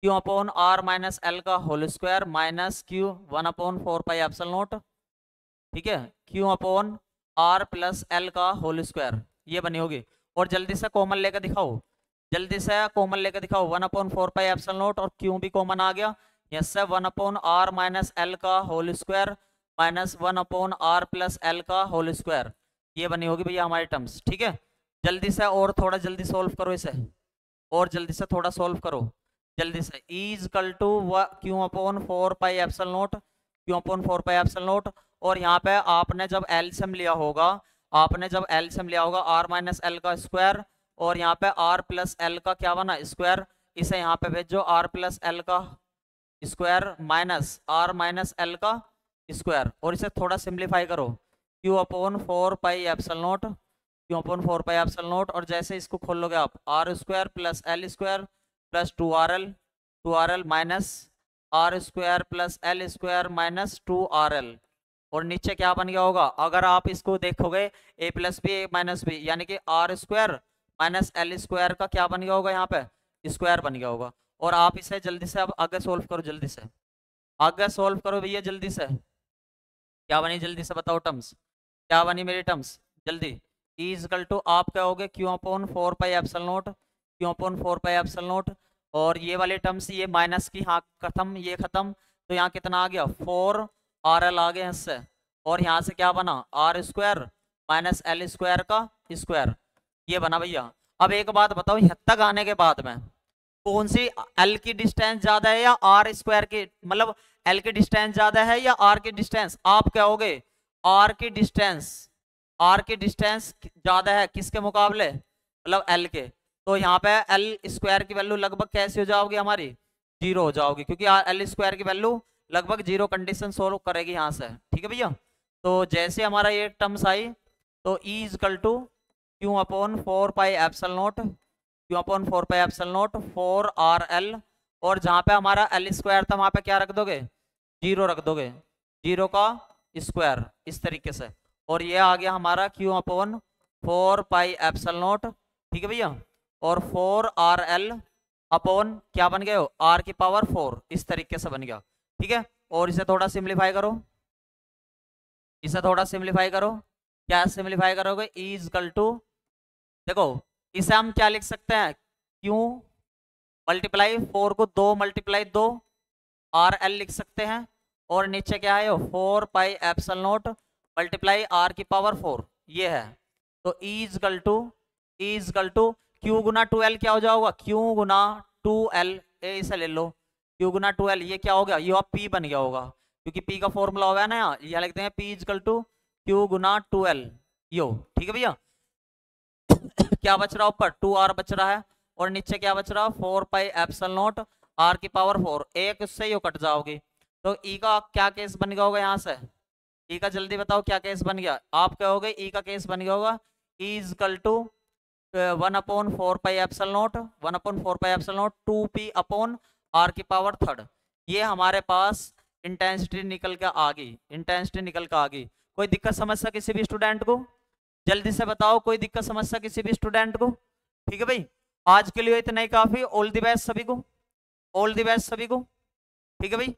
Q upon R minus L का whole square minus Q one upon four pi epsilon naught ठीक है? Q upon R plus L का होल स्क्वायर ये बनी होगी। और जल्दी से कॉमन लेकर दिखाओ। जल्दी से कॉमन लेकर दिखाओ। One upon four pi epsilon naught और क्यू भी कॉमन आ गया। यस से one upon R minus L का whole square minus one upon R plus L का होल स्क्वायर ये बनी होगी भैया हमारी टर्म्स ठीक है? जल्दी से और थोड़ा जल्दी सोल्व करो इसे। और जल्दी से थोड़ा सोल्व करो। जल्दी से is equal to Q upon four pi epsilon naught Q upon four pi epsilon naught और यहाँ पे आपने जब एल्सियम लिया होगा, आपने जब एल्सियम लिया होगा आर माइनस एल का स्क्वायर और यहाँ पे आर प्लस एल का क्या बना स्क्वायर इसे यहाँ पे भेजो आर प्लस एल का square minus R minus L का स्क्वायर और इसे थोड़ा सिंप्लीफाई करो। Q upon four pi epsilon naught Q upon four pi epsilon naught और जैसे इसको खोल लोगे आप R square plus L square plus two R L two R L minus R square plus L square minus two R L और नीचे क्या बन गया होगा? अगर आप इसको देखोगे A plus B A minus B यानी कि R square minus L square का क्या बन गया होगा यहाँ पे? स्क्वायर बन गया होगा। और आप इसे जल्दी से अब आगे सोल्व करो, जल्दी से। आगे सोल्व करो भैया, जल्दी से। क्या बनी? जल्दी से बताओ टर्म्स क्या बनी मेरी टर्म्स जल्दी। इजकल टू आप क्या होगे Q upon four pi epsilon naught Q upon four pi epsilon naught? और ये वाले टर्म्स, ये माइनस की हाँ खत्म, ये खत्म तो यहाँ कितना आ गया? फोर आर एल आ गया इससे। और यहाँ से क्या बना? R square minus L square का स्क्वायर। ये बना भैया। अब एक बात बताओ, यहाँ तक आने के बाद में कौन सी एल की डिस्टेंस ज़्यादा है या आर स्क्वायर की मतलब एल की डिस्टेंस ज़्यादा है या आर की डिस्टेंस? आप कहोगे आर की डिस्टेंस, आर की डिस्टेंस ज़्यादा है किसके मुकाबले? मतलब एल के। तो यहाँ पे एल स्क्वायर की वैल्यू लगभग कैसी हो जाओगी हमारी? ज़ीरो हो जाओगी, क्योंकि एल स्क्वायर की वैल्यू लगभग ज़ीरो कंडीशन सोल्व करेगी यहाँ से। ठीक है भैया? तो जैसे हमारा ये टर्म्स आई तो E is equal to Q upon four pi epsilon naught Q upon four pi epsilon naught four R L और जहाँ पे हमारा एल स्क्वायर था, वहाँ पे क्या रख दोगे? ज़ीरो रख दोगे। ज़ीरो का स्क्वायर इस तरीके से। और ये आ गया हमारा Q upon four pi epsilon naught ठीक है भैया? और फोर आर एल अपॉन क्या बन गए आर की पावर फोर इस तरीके से बन गया। ठीक है? और इसे थोड़ा सिंप्लीफाई करो। इसे थोड़ा सिंप्लीफाई करो। क्या सिंप्लीफाई करोगे? इज़ कल टू देखो, इसे हम क्या लिख सकते हैं? क्यों मल्टीप्लाई फोर को दो मल्टीप्लाई दो आर एल लिख सकते हैं। और नीचे क्या है? Four pi epsilon naught multiply R की पावर फोर ये है। तो is equal to is equal to Q Guna two L क्या हो जाओगा? क्यू गुना टू एल इसे ले लो। क्यू गुना टू एल ये क्या हो गया? ये आप पी बन गया होगा। क्योंकि पी का फॉर्मूला होगा ना यहाँ यहाँ लिखते हैं P is equal to Q Guna two L यो, ठीक है भैया? क्या बच रहा है ऊपर? टू आर बच रहा है। और नीचे क्या बच रहा है? Four pi epsilon naught R की पावर फोर। एक उससे ही कट जाओगे? तो ई e का क्या केस बन गया होगा यहाँ से? ई e का जल्दी बताओ क्या केस बन गया? आप हो ई का केस बन गया होगा। E is equal to one upon four pi epsilon naught, one upon four pi epsilon naught, two P upon R की पावर थर्ड। ये हमारे पास इंटेंसिटी निकल के आ गई इंटेंसिटी निकल के आ गई कोई दिक्कत समस्या किसी भी स्टूडेंट को? जल्दी से बताओ, कोई दिक्कत समस्या किसी भी स्टूडेंट को? ठीक है भाई, आज के लिए इतना ही काफ़ी। ऑल दी बेस्ट सभी को। ऑल दी बेस्ट सभी को। ठीक है भाई।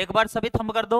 एक बार सभी थम कर दो।